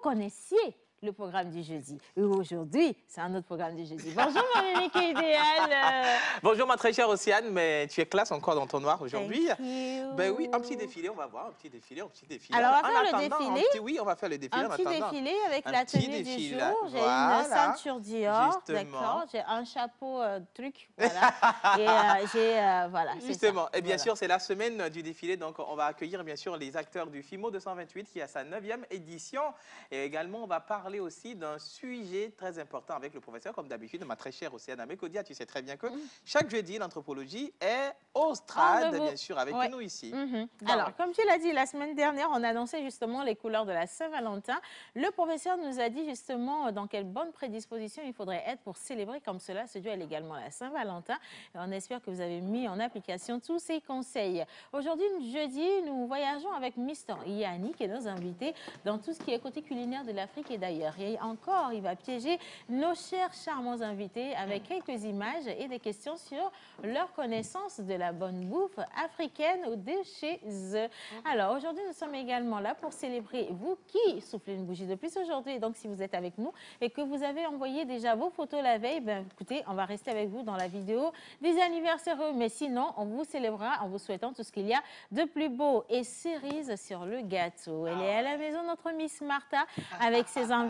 connaissiez le programme du jeudi. Et aujourd'hui, c'est un autre programme du jeudi. Bonjour, mon unique idéal. euh, Bonjour ma très chère Océane, mais tu es classe encore dans ton noir aujourd'hui. Ben oui, un petit défilé, on va voir, un petit défilé, un petit défilé. Alors, on va En faire le défilé. petit- oui, on va faire le défilé Un en petit attendant. défilé avec Un la tenue du jour. J'ai voilà. une ceinture Dior, d'accord. J'ai un chapeau euh, truc, voilà. et euh, j'ai, euh, voilà, ça. Justement, et bien Voilà. sûr, c'est la semaine du défilé, donc on va accueillir bien sûr les acteurs du FIMO 228 qui a sa 9e édition. Et également, on va parler aussi d'un sujet très important avec le professeur, comme d'habitude, ma très chère Océane Amekodia. Tu sais très bien que chaque jeudi, l'anthropologie est au strade, Rendez-vous. bien sûr, avec Ouais. nous ici. Mhm. Bah Alors, comme tu l'as dit la semaine dernière, on annonçait justement les couleurs de la Saint-Valentin. Le professeur nous a dit justement dans quelle bonne prédisposition il faudrait être pour célébrer comme cela ce duel également la Saint-Valentin. Et on espère que vous avez mis en application tous ces conseils. Aujourd'hui, jeudi, nous voyageons avec Mister Yannick est nos invités dans tout ce qui est côté culinaire de l'Afrique et d'ailleurs. Et encore, il va piéger nos chers charmants invités avec quelques images et des questions sur leur connaissance de la bonne bouffe africaine ou de chez eux. Alors aujourd'hui, nous sommes également là pour célébrer vous qui soufflez une bougie de plus aujourd'hui. Donc, si vous êtes avec nous et que vous avez envoyé déjà vos photos la veille, ben, écoutez, on va rester avec vous dans la vidéo des anniversaires. Mais sinon, on vous célébrera en vous souhaitant tout ce qu'il y a de plus beau et cerise sur le gâteau. Elle est à la maison, notre Miss Martha, avec ses invités.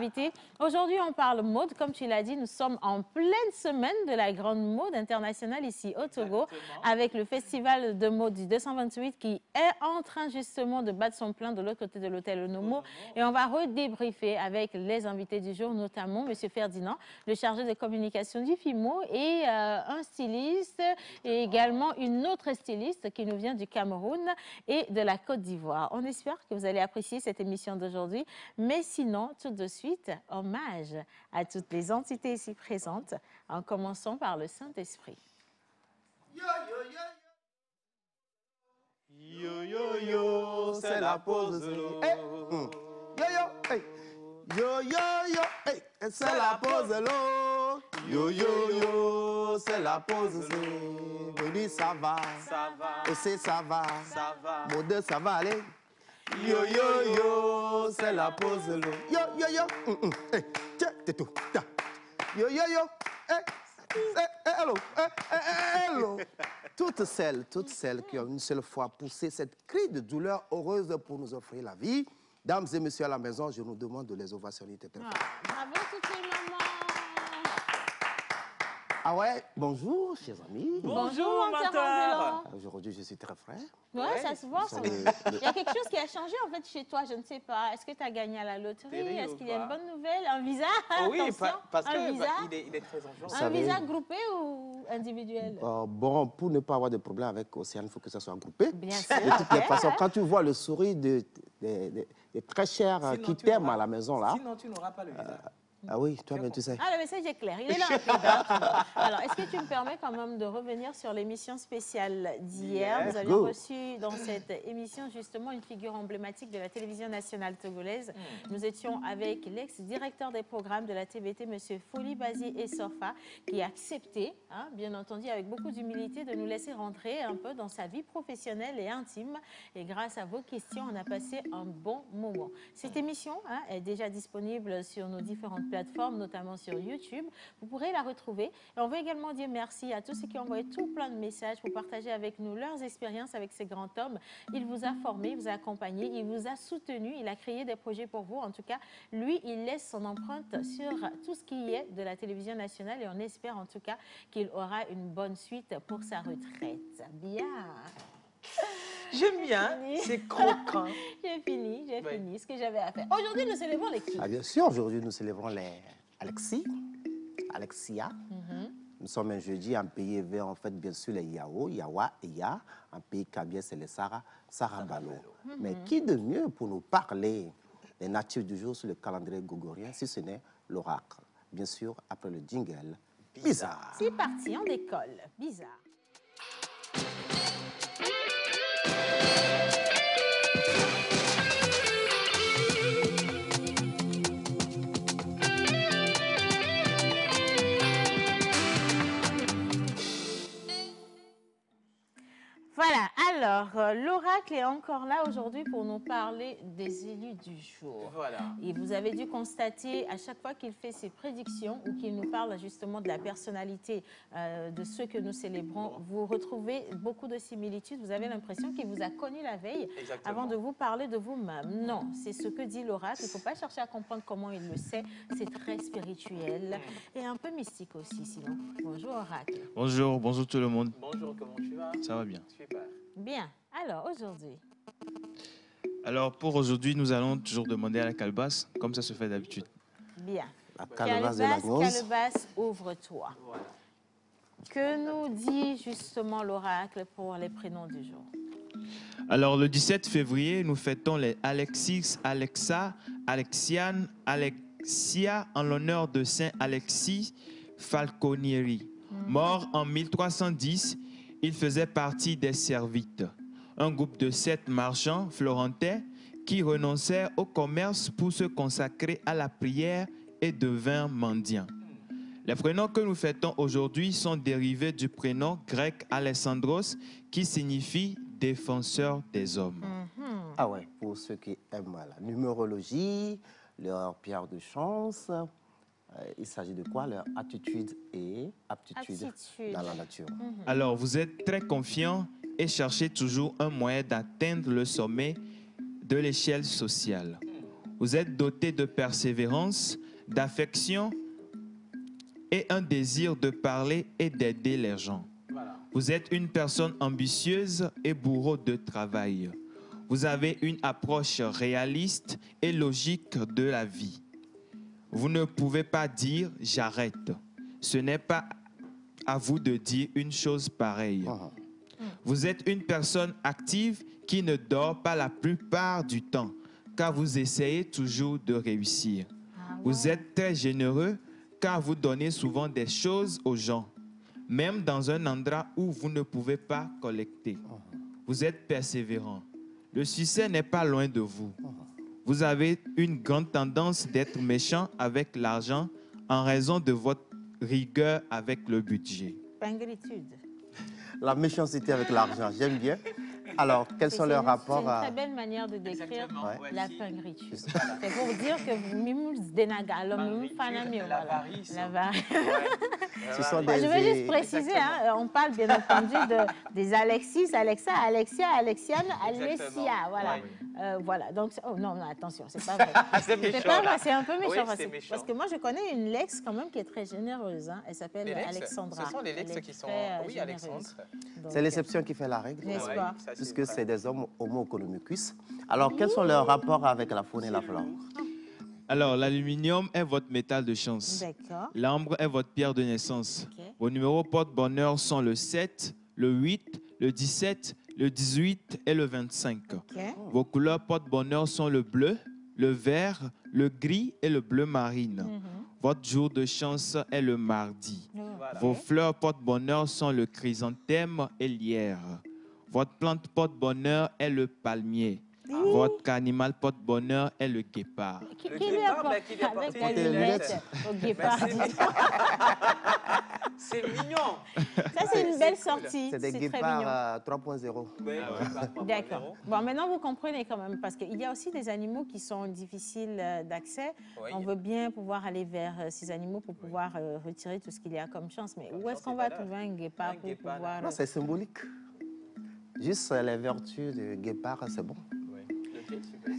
Aujourd'hui, on parle mode. Comme tu l'as dit, nous sommes en pleine semaine de la grande mode internationale ici au Togo, Exactement. avec le festival de mode du 228 qui est en train justement de battre son plein de l'autre côté de l'hôtel Nomo. Et on va redébriefer avec les invités du jour, notamment M. Ferdinand, le chargé de communication du FIMO, et euh, un styliste, et également une autre styliste qui nous vient du Cameroun et de la Côte d'Ivoire. On espère que vous allez apprécier cette émission d'aujourd'hui. Mais sinon, tout de suite, hommage à toutes les entités ici présentes, en commençant par le Saint-Esprit. Yo yo yo, c'est la pause. Yo yo, hey. Yo yo yo, hey. C'est la pause l'eau. Yo yo yo, c'est la pause Baby, ça va. Ça va, Et c'est ça va. ça va. Mon deux, ça va aller. Yo yo yo, c'est la pause. Yo yo yo, hum, hum. Hey. Tiens, t'es tout. Tiens. Yo yo yo, hey. Eh, eh, hello, eh, eh, eh, hello. Toutes celles, toutes celles qui ont une seule fois poussé cette cri de douleur heureuse pour nous offrir la vie, dames et messieurs à la maison, je nous demande de les ovationner. Ah, bravo toutes les mamans Ah ouais, bonjour, chers amis. Bonjour, menteur. Angelo. Aujourd'hui, je suis très frais. Ouais, Ouais, ça se voit. ça. Il y a quelque chose qui a changé en fait chez toi, je ne sais pas. Est-ce que tu as gagné à la loterie? Est-ce qu'il y a une bonne nouvelle? Un visa? Oh oui, pa- parce visa? bah, il, est, il est très en Un savez- visa groupé ou individuel? Euh, bon, pour ne pas avoir de problème avec Océane, il faut que ça soit groupé. Bien sûr. De toutes les façons, quand tu vois le sourire de- de- de- des très chers euh, Sinon, qui n'auras- à la maison, là. Sinon, tu n'auras pas le visa. Ah oui, toi-même, tu sais. Ah, le message est clair. Il est là. D'accord. Alors, est-ce que tu me permets quand même de revenir sur l'émission spéciale d'hier? Yes, avions go. reçu dans cette émission justement une figure emblématique de la télévision nationale togolaise. Nous étions avec l'ex-directeur des programmes de la TVT, M. Foli Bazi Essofa, qui a accepté, hein, bien entendu, avec beaucoup d'humilité, de nous laisser rentrer un peu dans sa vie professionnelle et intime. Et grâce à vos questions, on a passé un bon moment. Cette émission hein, est déjà disponible sur nos différentes plateformes, notamment sur YouTube. Vous pourrez la retrouver. Et on veut également dire merci à tous ceux qui ont envoyé tout plein de messages pour partager avec nous leurs expériences avec ces grands hommes. Il vous a formé, vous a accompagné, il vous a soutenu, il a créé des projets pour vous. En tout cas, lui, il laisse son empreinte sur tout ce qui est de la télévision nationale et on espère en tout cas qu'il aura une bonne suite pour sa retraite. Bien. J'aime bien, c'est croquant. J'ai fini, j'ai Ouais. fini ce que j'avais à faire. Aujourd'hui, nous célébrons les qui Ah, bien sûr, aujourd'hui, nous célébrons les Alexis, Alexia, Mhm. Nous sommes un jeudi, un pays élevé en fait bien sûr les Yao, Yawa et Ya. Un pays kabien, c'est les Sara, Sarabalo. Mais qui de mieux pour nous parler des natifs du jour sur le calendrier gogorien si ce n'est l'oracle? Bien sûr, après le jingle, bizarre. C'est parti, on décolle. Bizarre. Alors euh, l'oracle est encore là aujourd'hui pour nous parler des élus du jour. Voilà. Et vous avez dû constater à chaque fois qu'il fait ses prédictions ou qu'il nous parle justement de la personnalité euh, de ceux que nous célébrons, vous retrouvez beaucoup de similitudes. Vous avez l'impression qu'il vous a connu la veille Exactement. avant de vous parler de vous-même. Non, c'est ce que dit l'oracle. Il ne faut pas chercher à comprendre comment il le sait. C'est très spirituel et un peu mystique aussi, sinon. Bonjour oracle. Bonjour, bonjour tout le monde. Bonjour, comment tu vas? Ça va bien. Super. Bien. Alors aujourd'hui, Alors pour aujourd'hui, nous allons toujours demander à la calebasse, comme ça se fait d'habitude. bien. La calebasse de la Calebasse, grosse. calebasse, ouvre-toi. Voilà. Que nous dit justement l'oracle pour les prénoms du jour? Alors le 17 février, nous fêtons les Alexis, Alexa, Alexiane, Alexia en l'honneur de Saint Alexis Falconieri. Mort en 1310, il faisait partie des Servites, un groupe de sept marchands florentins qui renonçèrent au commerce pour se consacrer à la prière et devinrent mendiants. Les prénoms que nous fêtons aujourd'hui sont dérivés du prénom grec Alessandros qui signifie défenseur des hommes. Ah ouais, pour ceux qui aiment la numérologie, leur pierre de chance, il s'agit de quoi? Leur attitude et aptitude, Aptitude. dans la nature. Alors, vous êtes très confiant et cherchez toujours un moyen d'atteindre le sommet de l'échelle sociale. Vous êtes doté de persévérance, d'affection et un désir de parler et d'aider les gens. Voilà. Vous êtes une personne ambitieuse et bourreau de travail. Vous avez une approche réaliste et logique de la vie. Vous ne pouvez pas dire j'arrête. Ce n'est pas à vous de dire une chose pareille. Ah, Vous êtes une personne active qui ne dort pas la plupart du temps, car vous essayez toujours de réussir. Vous êtes très généreux, car vous donnez souvent des choses aux gens, même dans un endroit où vous ne pouvez pas collecter. Vous êtes persévérant. Le succès n'est pas loin de vous. Vous avez une grande tendance d'être méchant avec l'argent en raison de votre rigueur avec le budget. Pingritude. La méchanceté avec l'argent, j'aime bien. Alors, quels sont leurs rapports C'est une à... très belle manière de décrire ouais. la Si. pingritude. C'est pour dire que Mimous Denaga, alors Mimous Pingritude, Fanamio. Ce sont des... je vais juste préciser, hein, on parle bien entendu de, des Alexis, Alexa, Alexia, Alexiane, Alessia. Voilà. Ouais. Euh, voilà. Donc, oh non, non, attention, c'est pas vrai. C'est méchant, C'est pas vrai, c'est un peu méchant. Oui, parce, que- méchant. parce que moi, je connais une Lex quand même qui est très généreuse. hein. Elle s'appelle Alexandra. Ce sont les Lex qui sont. euh, Oui, généreuse. Alexandre. C'est l'exception qui fait la règle, N'est-ce pas? Puisque c'est des hommes homo economicus. Alors, quels sont leurs rapports avec la faune et la flore? Alors, l'aluminium est votre métal de chance. D'accord. L'ambre est votre pierre de naissance. Vos numéros porte-bonheur sont le 7, le 8, le 17, le 18 et le 25. Ok. Vos couleurs porte-bonheur sont le bleu, le vert, le gris et le bleu marine. Mhm. Votre jour de chance est le mardi. Voilà. Vos fleurs porte-bonheur sont le chrysanthème et lierre. Votre plante porte-bonheur est le palmier. Votre animal porte-bonheur est le guépard. Qui, Le guépard, apporte bah, qui lunettes. au guépard c'est mignon. donc. C'est mignon. Ça, c'est une belle sortie. C'est des très guépards mignon. euh, 3.0. Oui, bah, D'accord. Bon, maintenant, vous comprenez quand même, parce qu'il y a aussi des animaux qui sont difficiles euh, d'accès. Oui. On veut bien pouvoir aller vers euh, ces animaux pour pouvoir euh, retirer tout ce qu'il y a comme chance. Mais où est-ce qu'on et va trouver un guépard Un pour guépard, pouvoir... Non, c'est symbolique. Juste les vertus du guépard, c'est bon.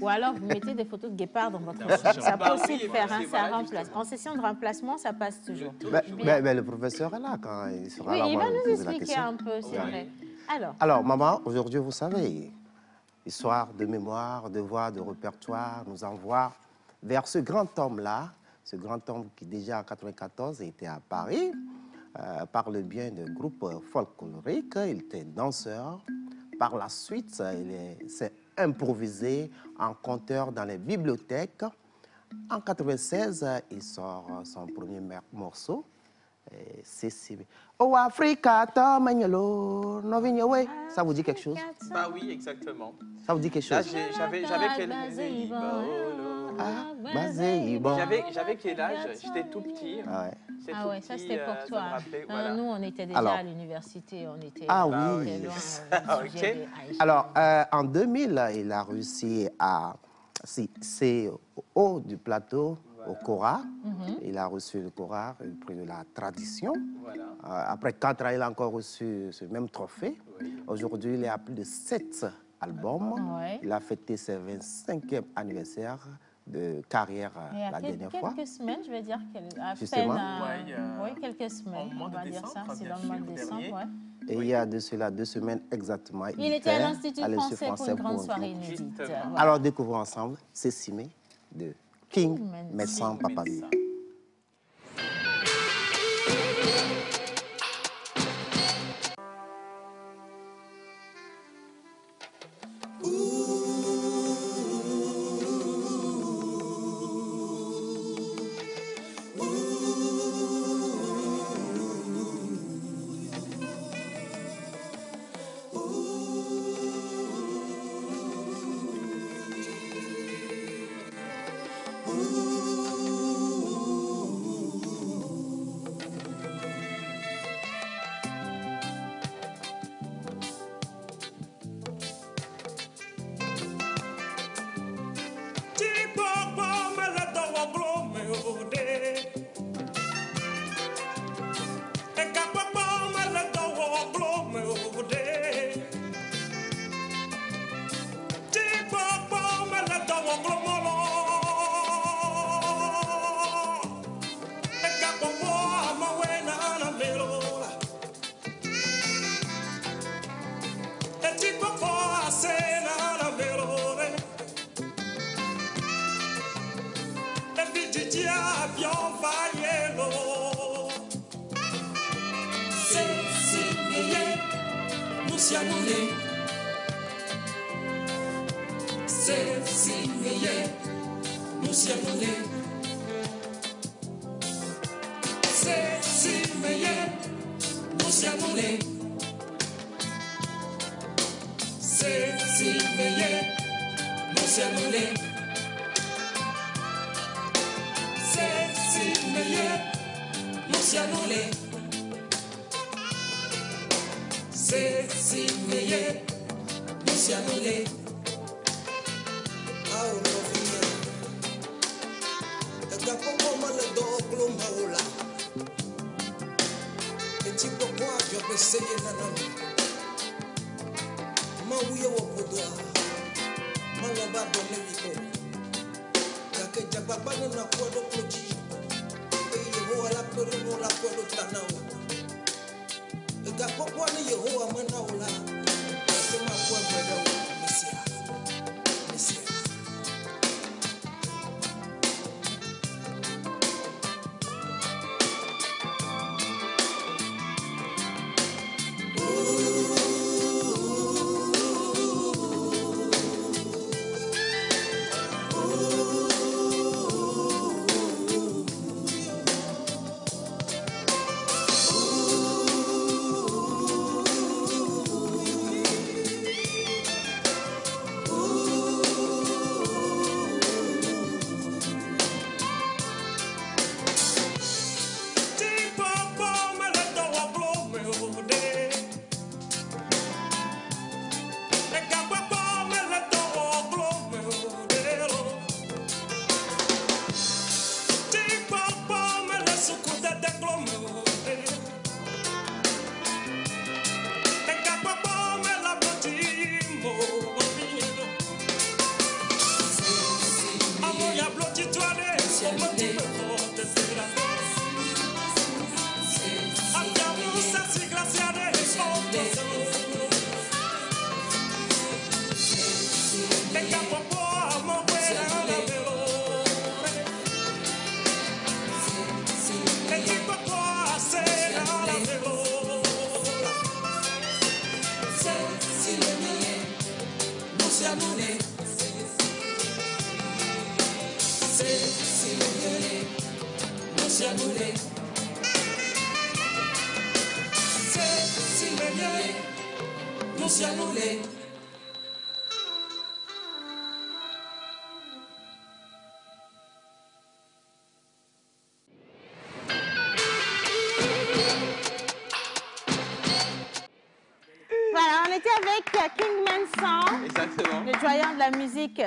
Ou alors, vous mettez des photos de guépards dans votre chambre. Ça peut aussi oui, le faire, hein, c'est- ça remplace. En session de remplacement, ça passe toujours. Mais, le professeur est là quand il sera Oui, là. il on va nous expliquer question. un peu, c'est Oui. vrai. Alors, Alors, maman, aujourd'hui, vous savez, histoire de mémoire, de voix, de répertoire, nous envoie vers ce grand homme-là, ce grand homme qui déjà en 94 était à Paris, euh, par le bien de groupe folklorique. Il était danseur. Par la suite, il est- s'est improvisé en conteur dans les bibliothèques. En 96, il sort son premier morceau. Si- Oh Africa, Novinyewe. Ça vous dit quelque chose? Bah oui, exactement. Ça vous dit quelque chose? j'avais j'avais quel Ah, basé, bon. J'avais j'avais quel âge? J'étais tout petit. Ah ouais. Ah ouais, ça c'était euh, pour toi. rappelait, Hein, voilà. Nous, on était déjà Alors. à l'université, on était Ah Bah oui. loin Ah, de Aïcha. Alors, euh, en 2000, il a réussi à. C'est au haut du plateau, au Cora. Mhm. Il a reçu le Cora, le prix de la tradition. Voilà. Euh, après quatre ans, il a encore reçu ce même trophée. Oui. Aujourd'hui, il est à plus de sept albums. Ouais. Il a fêté ses 25e anniversaire de carrière euh, à la quel- dernière fois. quelques semaines, je vais dire, quel- à Justement. peine, Ouais, euh, oui, quelques semaines, on de va dire ça, c'est dans le mois de décembre. ouais. Et il y a de cela deux semaines exactement. Il était à l'Institut français pour une grande pour soirée inédite. Voilà. Alors, découvrons ensemble Cécimé de King King Médecin Papa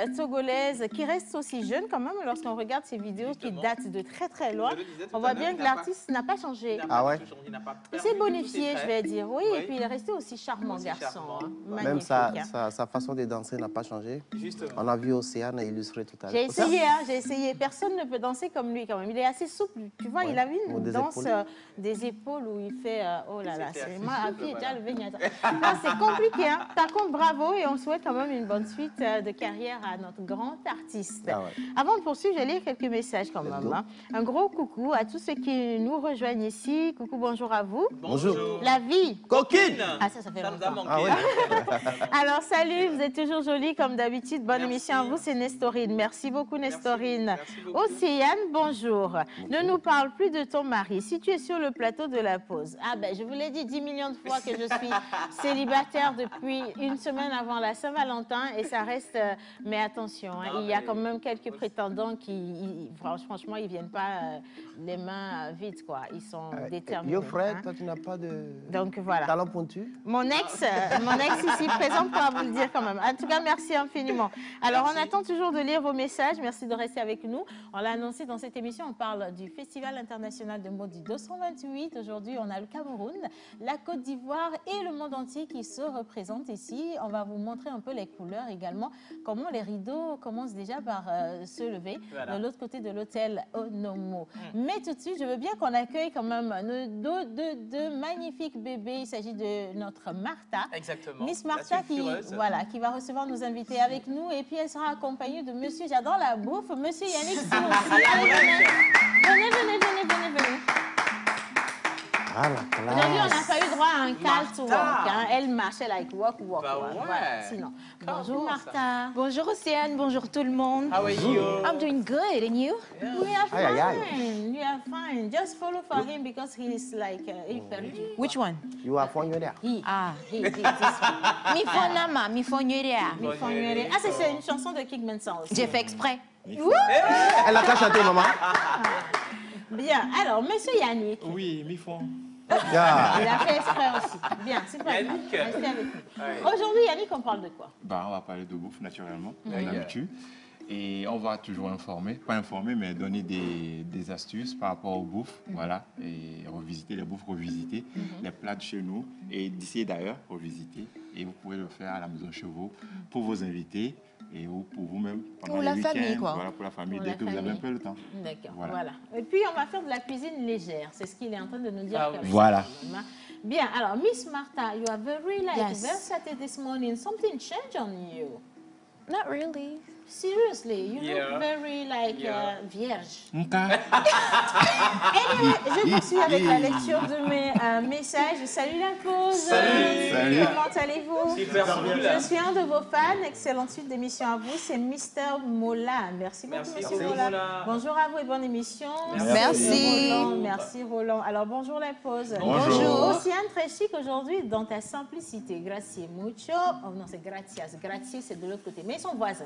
musique togolaise qui reste aussi jeune quand même lorsqu'on regarde ces vidéos Justement. qui datent de très très loin. On voit bien que l'artiste n'a pas changé. Ah ouais il s'est bonifié, je vais dire. Oui, Oui. et puis il est resté aussi charmant Aussi garçon. charmant. hein. Même sa, hein. sa, sa façon de danser n'a pas changé. Justement. On a vu Océane illustrer tout à l'heure. J'ai essayé, hein, j'ai essayé. Personne ne peut danser comme lui quand même. Il est assez souple. Tu vois, Ouais. il a une des danse épaules. euh, des épaules où il fait. euh, oh là C'est là, c'est moi, déjà, le. Ah, c'est compliqué. Hein. Par contre, bravo et on souhaite quand même une bonne suite euh, de carrière à notre grand artiste. Ah ouais. Avant de poursuivre, je vais lire quelques messages quand même. hein. Un gros coucou à tous ceux qui nous rejoignent ici. Coucou, bonjour à vous. Bonjour. La vie. Coquine Ah, ça, ça fait Ça nous a longtemps. manqué. Ah ouais. Alors, salut, vous êtes toujours jolie comme d'habitude. Bonne Merci. émission à vous, c'est Nestorine. Merci beaucoup. Nestorine. Océane, bonjour. Ne nous parle plus de ton mari. Si tu es sur le plateau de la pause. Ah ben, je vous l'ai dit 10 millions de fois que je suis célibataire depuis une semaine avant la Saint-Valentin et ça reste... euh, mais attention, hein, il y a quand même quelques prétendants qui, ils- franchement, ils viennent pas euh, les mains euh, vides, quoi. Ils sont déterminés. Yo, Fred, hein. toi, tu n'as pas de Donc voilà. talent pointu? Mon ex, euh, mon ex ici présent pourra vous le dire quand même. En tout cas, merci infiniment. Alors, on attend toujours de lire vos messages. Merci de rester avec nous. On l'a annoncé dans cette émission. On parle du Festival international de mode du 228. Aujourd'hui, on a le Cameroun, la Côte d'Ivoire et le monde entier qui se représentent ici. On va vous montrer un peu les couleurs également, comment les rideaux déjà par euh, se lever Voilà. de l'autre côté de l'hôtel Onomo. Mais tout de suite, je veux bien qu'on accueille quand même nos deux, deux- deux magnifiques bébés. Il s'agit de notre Martha. Exactement. Miss Martha qui, voilà, qui va recevoir nos invités avec nous et puis elle sera accompagnée de monsieur, j'adore la bouffe, monsieur Yannick venez, venez, venez, venez, venez. Ah, la Aujourd'hui, on n'a classe. pas eu droit à un cal to walk. Martha. hein. Elle marchait like walk, walk, Bah walk. ouais. Voilà, sinon. Bonjour Comment ça Martha. Bonjour Océane, bonjour tout le monde. How are you? I'm doing good, and you? We are Aïe, aïe, aïe. fine. We are fine. Just follow for him because he is like uh, il perdu. Which one? You are from there. He. Ah, He, he, this one. mi fonama, mi fonyerea. Mi Fongere. Ah, c'est- c'est une chanson de King Manson aussi. J'ai fait exprès. Elle a qu'à chanter, maman. Bien. Alors, monsieur Yannick. Oui, mi fond. Yeah. Il a fait exprès aussi. Bien, c'est pas grave. Yannick. Restez avec nous. Ouais. Aujourd'hui, Yannick, on parle de quoi? Bah, on va parler de bouffe naturellement, comme d'habitude. Et on va toujours informer, pas informer, mais donner des, des astuces par rapport aux bouffes, voilà, et revisiter les bouffes, revisiter les plats de chez nous, et d'ici et d'ailleurs, revisiter. Et vous pouvez le faire à la maison chez vous, pour vos invités, et ou pour vous-même, pendant Pour les la famille, quoi. Voilà, pour la famille, Pour dès la que vous avez un peu le temps. D'accord, Voilà. voilà. Et puis, on va faire de la cuisine légère. C'est ce qu'il est en train de nous dire. Ah oui. Voilà. Bien, alors, Miss Martha, you are very like Yes. versatile this morning. Something changed on you? Not really. Seriously, you Yeah. look very like Yeah. uh, vierge. Anyway, je poursuis avec la lecture de mes euh, messages. Salut la pause. Salut. Salut. Comment allez-vous. Je suis un de vos fans. Excellente suite d'émission à vous. C'est Mister Mola. Merci beaucoup, Merci, Monsieur Mola. Mola. Bonjour à vous et bonne émission. Merci. Roland. Merci, Roland. Alors, bonjour la pause. Bonjour. Océane, très chic aujourd'hui dans ta simplicité. Grazie mucho. Oh non, c'est gratias. Grazie, c'est de l'autre côté. Mais ils sont voisins.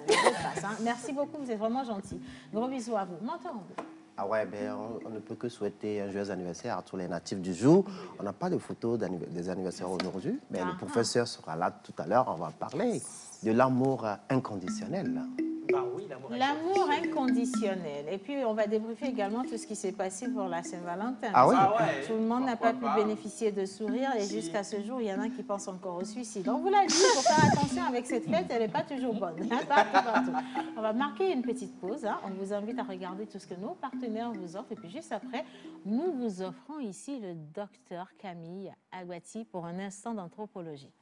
Hein. Merci beaucoup, vous êtes vraiment gentils. Gros bisous à vous. Vous. Ah ouais, ben, on, on ne peut que souhaiter un joyeux anniversaire à tous les natifs du jour. On n'a pas de photos des anniversaires aujourd'hui, mais Ah. le professeur sera là tout à l'heure. On va parler de l'amour inconditionnel. Bah oui, l'amour. inconditionnel. Et puis, on va débriefer également tout ce qui s'est passé pour la Saint-Valentin. Ah oui Ah ouais. Tout le monde n'a pas pu bénéficier de sourires et jusqu'à ce jour, il y en a qui pensent encore au suicide. On vous l'a dit, il faut faire attention avec cette fête, elle n'est pas toujours bonne. partout, partout. On va marquer une petite pause. hein. On vous invite à regarder tout ce que nos partenaires vous offrent. Et puis juste après, nous vous offrons ici le docteur Camille Aguati pour un instant d'anthropologie.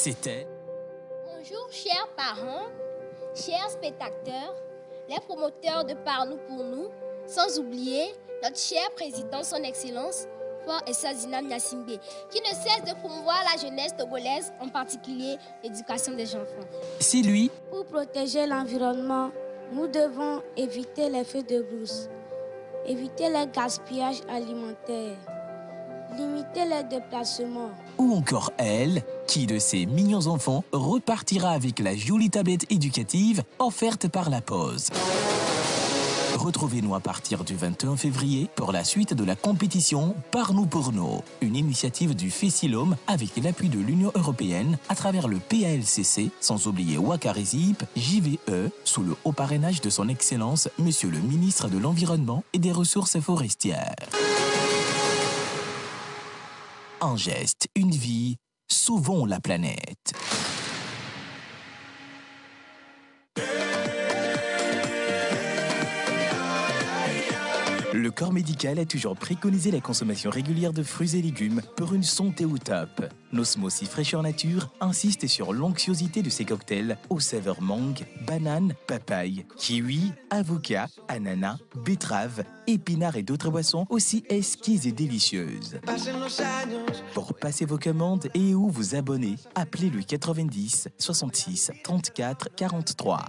C'était? Bonjour chers parents, chers spectateurs, les promoteurs de Par nous pour nous, sans oublier notre cher président, son Excellence, sport et sœur Zina Niasimbe, qui ne cesse de promouvoir la jeunesse togolaise, en particulier l'éducation des enfants. C'est lui, Pour protéger l'environnement, nous devons éviter les feux de brousse, éviter le gaspillage alimentaire, limiter les déplacements. ou encore elle, qui de ses mignons enfants repartira avec la jolie tablette éducative offerte par la pause. Retrouvez-nous à partir du 21 février pour la suite de la compétition Par nous pour nous, une initiative du FESILOM avec l'appui de l'Union européenne à travers le PALCC, sans oublier Wakarizip, JVE, sous le haut parrainage de son Excellence, Monsieur le ministre de l'Environnement et des Ressources forestières. Un geste, une vie, sauvons la planète. Le corps médical a toujours préconisé la consommation régulière de fruits et légumes pour une santé au top. Nosmosi Fraîcheur Nature insiste sur l'anxiosité de ces cocktails aux saveurs mangue, banane, papaye, kiwi, avocat, ananas, betterave, épinards et d'autres boissons aussi esquises et délicieuses. Pour passer vos commandes et ou vous abonner, appelez le 90 66 34 43.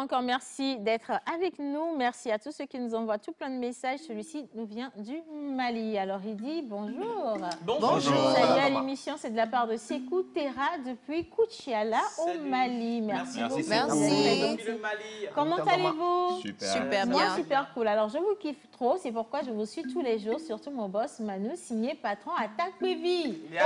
Encore, merci d'être avec nous. Merci à tous ceux qui nous envoient tout plein de messages. Celui-ci nous vient du Alors il dit bonjour. Bonjour. Salut à l'émission, c'est de la part de Sekou Terra depuis Kouchiala au. Mali. Merci, Merci, beaucoup. Merci. Depuis le Mali. Comment allez-vous? Super. Super Moi, bien. super cool. Alors, je vous kiffe trop. C'est pourquoi je vous suis tous les jours, surtout mon boss Manu, signé patron Attaque Baby. Yeah.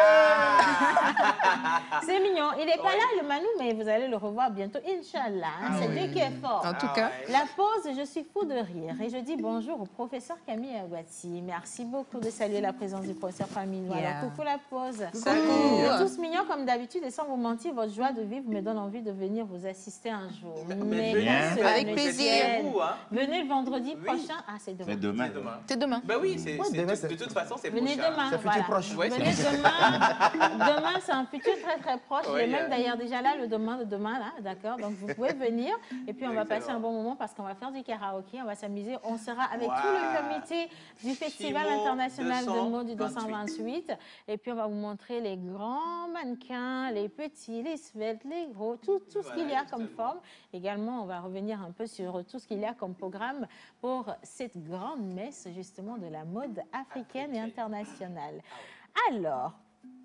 C'est mignon. Il n'est pas Ouais. là, le Manu, mais vous allez le revoir bientôt, Inch'Allah. hein. Ah C'est oui. Dieu qui est fort. En tout Ah cas. La pause, je suis fou de rire et je dis bonjour au professeur Camille Aguati. Merci beaucoup de saluer la présence du professeur Camille. Yeah. Alors, coucou la pause. Salut. Vous êtes tous mignons comme d'habitude et sans vous mentir, votre joie de vivre me donne envie de venir vous assister un jour. Mais Mais venez. Avec plaisir. Vous, hein. Venez le vendredi Oui. prochain. Ah, c'est demain. C'est demain. C'est demain. Ben oui, c'est, Ouais, de, toute façon, c'est Venez prochain. demain. C'est voilà. proche. Ouais, Venez demain. demain, c'est un futur très très proche. Ouais, J'ai même euh. d'ailleurs déjà là le demain de demain là, d'accord. Donc vous pouvez venir et puis on va passer un bon moment parce qu'on va faire du karaoké, on va s'amuser. On sera avec tout le comité du Festival international de mots du 228. 228 et puis on va vous montrer les grands mannequins, les petits, les sveltes, les gros, tout, tout ce qu'il y a comme forme. Également, on va revenir un peu sur tout ce qu'il y a comme programme pour cette grande messe justement de la mode africaine et internationale. Alors,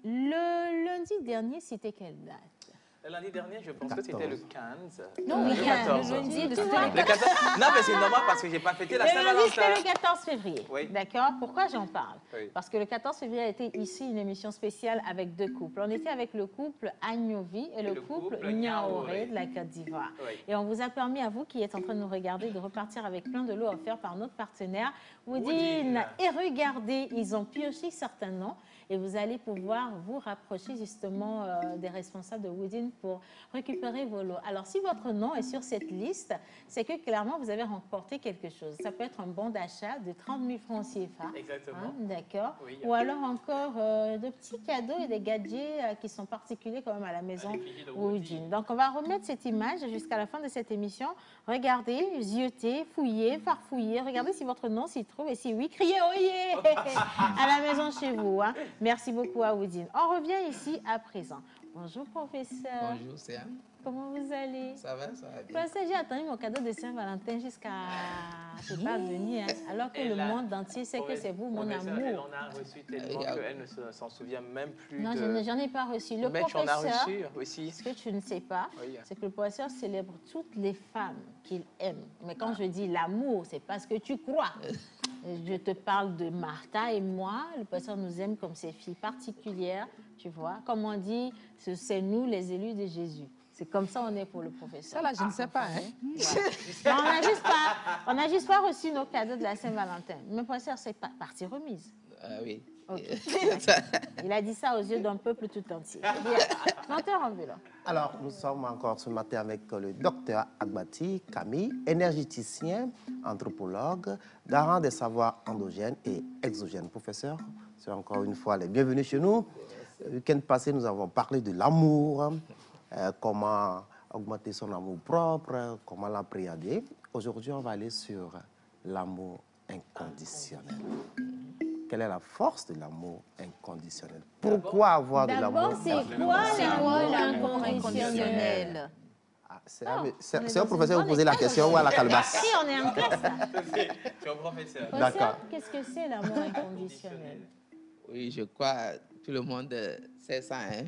le lundi dernier, c'était quelle date? Le lundi dernier, je pense que c'était le 15. Non, le 15, 14. le lundi, le Tu vois, Le 14. Non, mais c'est normal parce que j'ai pas fêté la Le lundi, c'était Saint-Valentin. le 14 février. Oui. D'accord? Pourquoi j'en parle? Oui. Parce que le 14 février a été ici une émission spéciale avec deux couples. On était avec le couple Agnovi et le, le couple, couple Niaoré de la Côte d'Ivoire. Oui. Et on vous a permis, à vous qui êtes en train de nous regarder, de repartir avec plein de lots offerts par notre partenaire Woodin. Woodin. Et regardez, ils ont pioché certains noms. Et vous allez pouvoir vous rapprocher justement euh, des responsables de Woodin pour récupérer vos lots. Alors, si votre nom est sur cette liste, c'est que clairement, vous avez remporté quelque chose. Ça peut être un bon d'achat de 30 000 francs CFA. Exactement. Hein, D'accord. Oui. Ou alors encore euh, de petits cadeaux et des gadgets euh, qui sont particuliers quand même à la maison Woodin. Donc, on va remettre cette image jusqu'à la fin de cette émission. Regardez, zioter, fouiller, farfouiller. Regardez si votre nom s'y trouve et si oui, criez oyez à la maison chez vous. hein. Merci beaucoup Woodin. On revient ici à présent. Bonjour, professeur. Bonjour, c'est Anne. Comment vous allez? Ça va, ça va bien. Professeur, j'ai attendu mon cadeau de Saint-Valentin jusqu'à ne pas venir, hein, alors que le monde entier sait que c'est vous, mon Professeur, Elle amour. en a reçu tellement Ah, qu'elle ne se- s'en souvient même plus. Non, de... je n'ai- j'en ai pas reçu. Le Mais tu en as professeur, reçu aussi. ce que tu ne sais pas, Oui. c'est que le professeur célèbre toutes les femmes qu'il aime. Mais quand je dis l'amour, c'est parce que tu crois. Je te parle de Martha et moi. Le professeur nous aime comme ses filles particulières, tu vois. Comme on dit, ce- c'est nous les élus de Jésus. C'est comme ça on est pour le professeur. Ça, là, je ne sais pas. Hein. Mais on n'a juste pas, on n'a juste pas reçu nos cadeaux de la Saint-Valentin. Mais professeur, c'est pas partie remise. Ah oui. Il a dit ça aux yeux d'un peuple tout entier. Bien. Menteur ambulant. Alors, nous sommes encore ce matin avec le docteur Agbati Camille, énergéticien, anthropologue, garant des savoirs endogènes et exogènes. Professeur, c'est encore une fois les bienvenus chez nous. Le week-end passé, nous avons parlé de l'amour, euh, comment augmenter son amour propre, comment l'appréhender. Aujourd'hui, on va aller sur l'amour inconditionnel. Quelle est la force de l'amour inconditionnel? Pourquoi avoir de l'amour D'abord, c'est quoi l'amour inconditionnel? Ah, C'est au professeur que vous posez la question ou à la calebasse? Si, on est en classe. là. Tu es un professeur. D'accord. Qu'est-ce que c'est l'amour inconditionnel? Oui, je crois que tout le monde sait ça. Hein?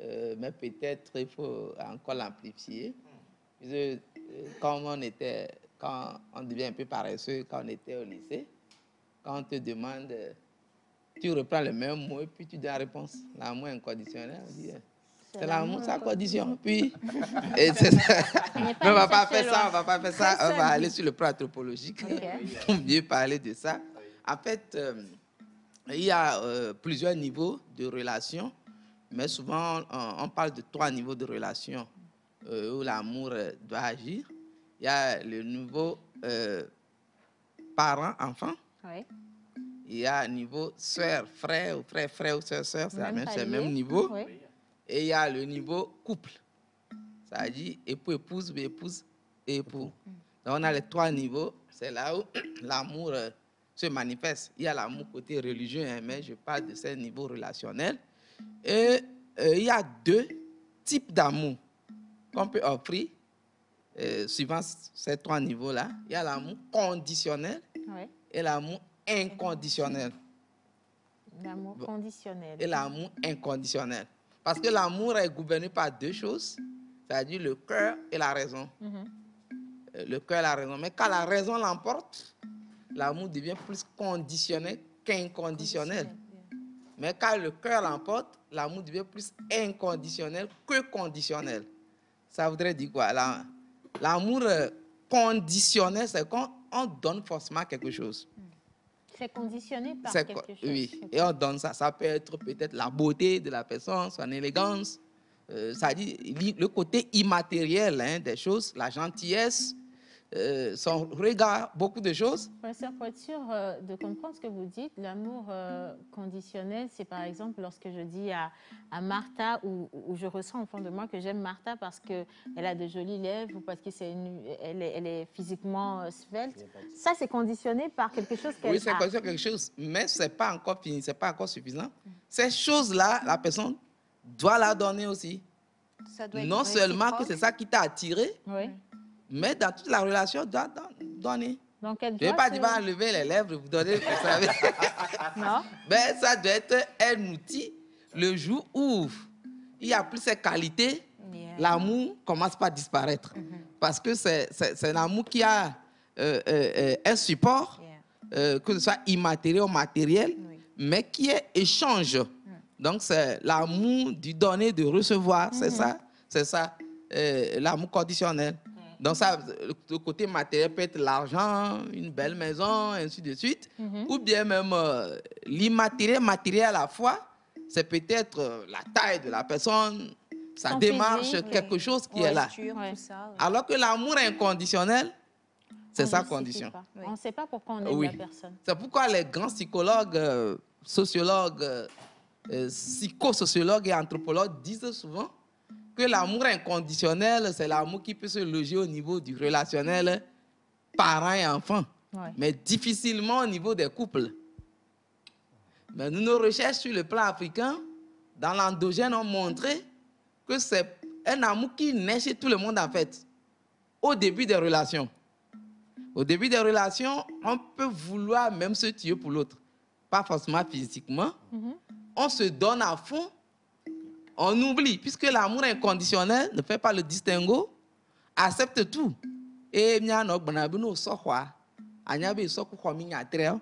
Euh, mais peut-être il faut encore l'amplifier. Euh, Quand on était, quand on devient un peu paresseux, quand on était au lycée, quand on te demande, tu reprends le même mot et puis tu donnes la réponse. L'amour inconditionnel, on dit, c'est l'amour sans condition. Puis, et c'est ça. On Mais on va pas faire ça, loin. on va pas faire ça. On va aller sur le plan anthropologique Ok. pour mieux parler de ça. En fait, euh, il y a euh, plusieurs niveaux de relations, mais souvent on, on parle de trois niveaux de relations euh, où l'amour doit agir. Il y a le niveau euh, parent-enfant, Oui. il y a niveau soeur, frère, ou frère, frère ou soeur, soeur, c'est le même niveau. Oui. Et il y a le niveau couple. Ça dit époux, épouse, ou épouse, époux. Donc on a les trois niveaux. C'est là où l'amour euh, se manifeste. Il y a l'amour côté religieux, hein, mais je parle de ces niveaux relationnels. Et euh, il y a deux types d'amour qu'on peut offrir euh, suivant ces trois niveaux-là. Il y a l'amour conditionnel Oui. Et l'amour inconditionnel. L'amour conditionnel. et l'amour inconditionnel. Parce que l'amour est gouverné par deux choses, c'est-à-dire le cœur et la raison. Mhm. Euh, Le cœur et la raison. Mais quand la raison l'emporte, l'amour devient plus conditionnel qu'inconditionnel. Mais quand le cœur l'emporte, l'amour devient plus inconditionnel que conditionnel. Ça voudrait dire quoi? La- L'amour euh, conditionnel, c'est quand on donne forcément quelque chose. C'est conditionné par quelque chose. Oui, et on donne ça. Ça peut être peut-être la beauté de la personne, son élégance. Euh, ça dit le côté immatériel hein, des choses, la gentillesse, euh, son regard, beaucoup de choses. Professeur, pour être sûr euh, de comprendre ce que vous dites, l'amour euh, conditionnel, c'est par exemple lorsque je dis à, à Martha, ou ou je ressens au fond de moi que j'aime Martha parce qu'elle a de jolies lèvres ou parce qu'elle est, elle est, elle est physiquement euh, svelte. Ça, c'est conditionné par quelque chose qu'elle Oui, c'est a. comme quelque chose, mais ce n'est pas encore fini, ce n'est pas encore suffisant. Ces choses-là, la personne doit la donner aussi. Ça doit être Non seulement que c'est ça qui t'a attiré, Oui. Mais dans toute la relation, doit don- donner. Donc, elle Je ne vais pas dire, va enlever les lèvres, vous donner, vous savez. Non. Ben, ça doit être un outil. Le jour où il n'y a plus ces qualités, Yeah. l'amour commence par disparaître. Parce que c'est l'amour qui a euh, euh, euh, un support, Yeah. euh, que ce soit immatériel ou matériel, Oui. mais qui est échange. Donc, c'est l'amour du donner, de recevoir. C'est ça, c'est ça, l'amour conditionnel. Donc ça, le côté matériel peut être l'argent, une belle maison, ainsi de suite. Mhm. Ou bien même euh, l'immatériel, matériel à la fois, c'est peut-être euh, la taille de la personne, sa Son démarche, physique, quelque chose qui est là. Ouais. Alors que l'amour inconditionnel, c'est sa condition. On ne sait pas pourquoi on aime Oui. la personne. C'est pourquoi les grands psychologues, euh, sociologues, psychosociologues et anthropologues disent souvent que l'amour inconditionnel, c'est l'amour qui peut se loger au niveau du relationnel parent et enfant, Ouais. mais difficilement au niveau des couples. Mais nous, nos recherches sur le plan africain, dans l'endogène, ont montré que c'est un amour qui naît chez tout le monde en fait, au début des relations. Au début des relations, on peut vouloir même se tuer pour l'autre. Pas forcément physiquement. On se donne à fond. On oublie, puisque l'amour inconditionnel ne fait pas le distinguo, accepte tout. Et tre.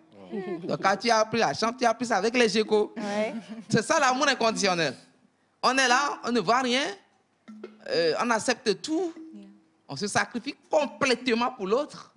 Donc quand tu as appris la chance, tu as appris ça avec les échos. C'est ça l'amour inconditionnel. On est là, on ne voit rien, euh, on accepte tout, on se sacrifie complètement pour l'autre.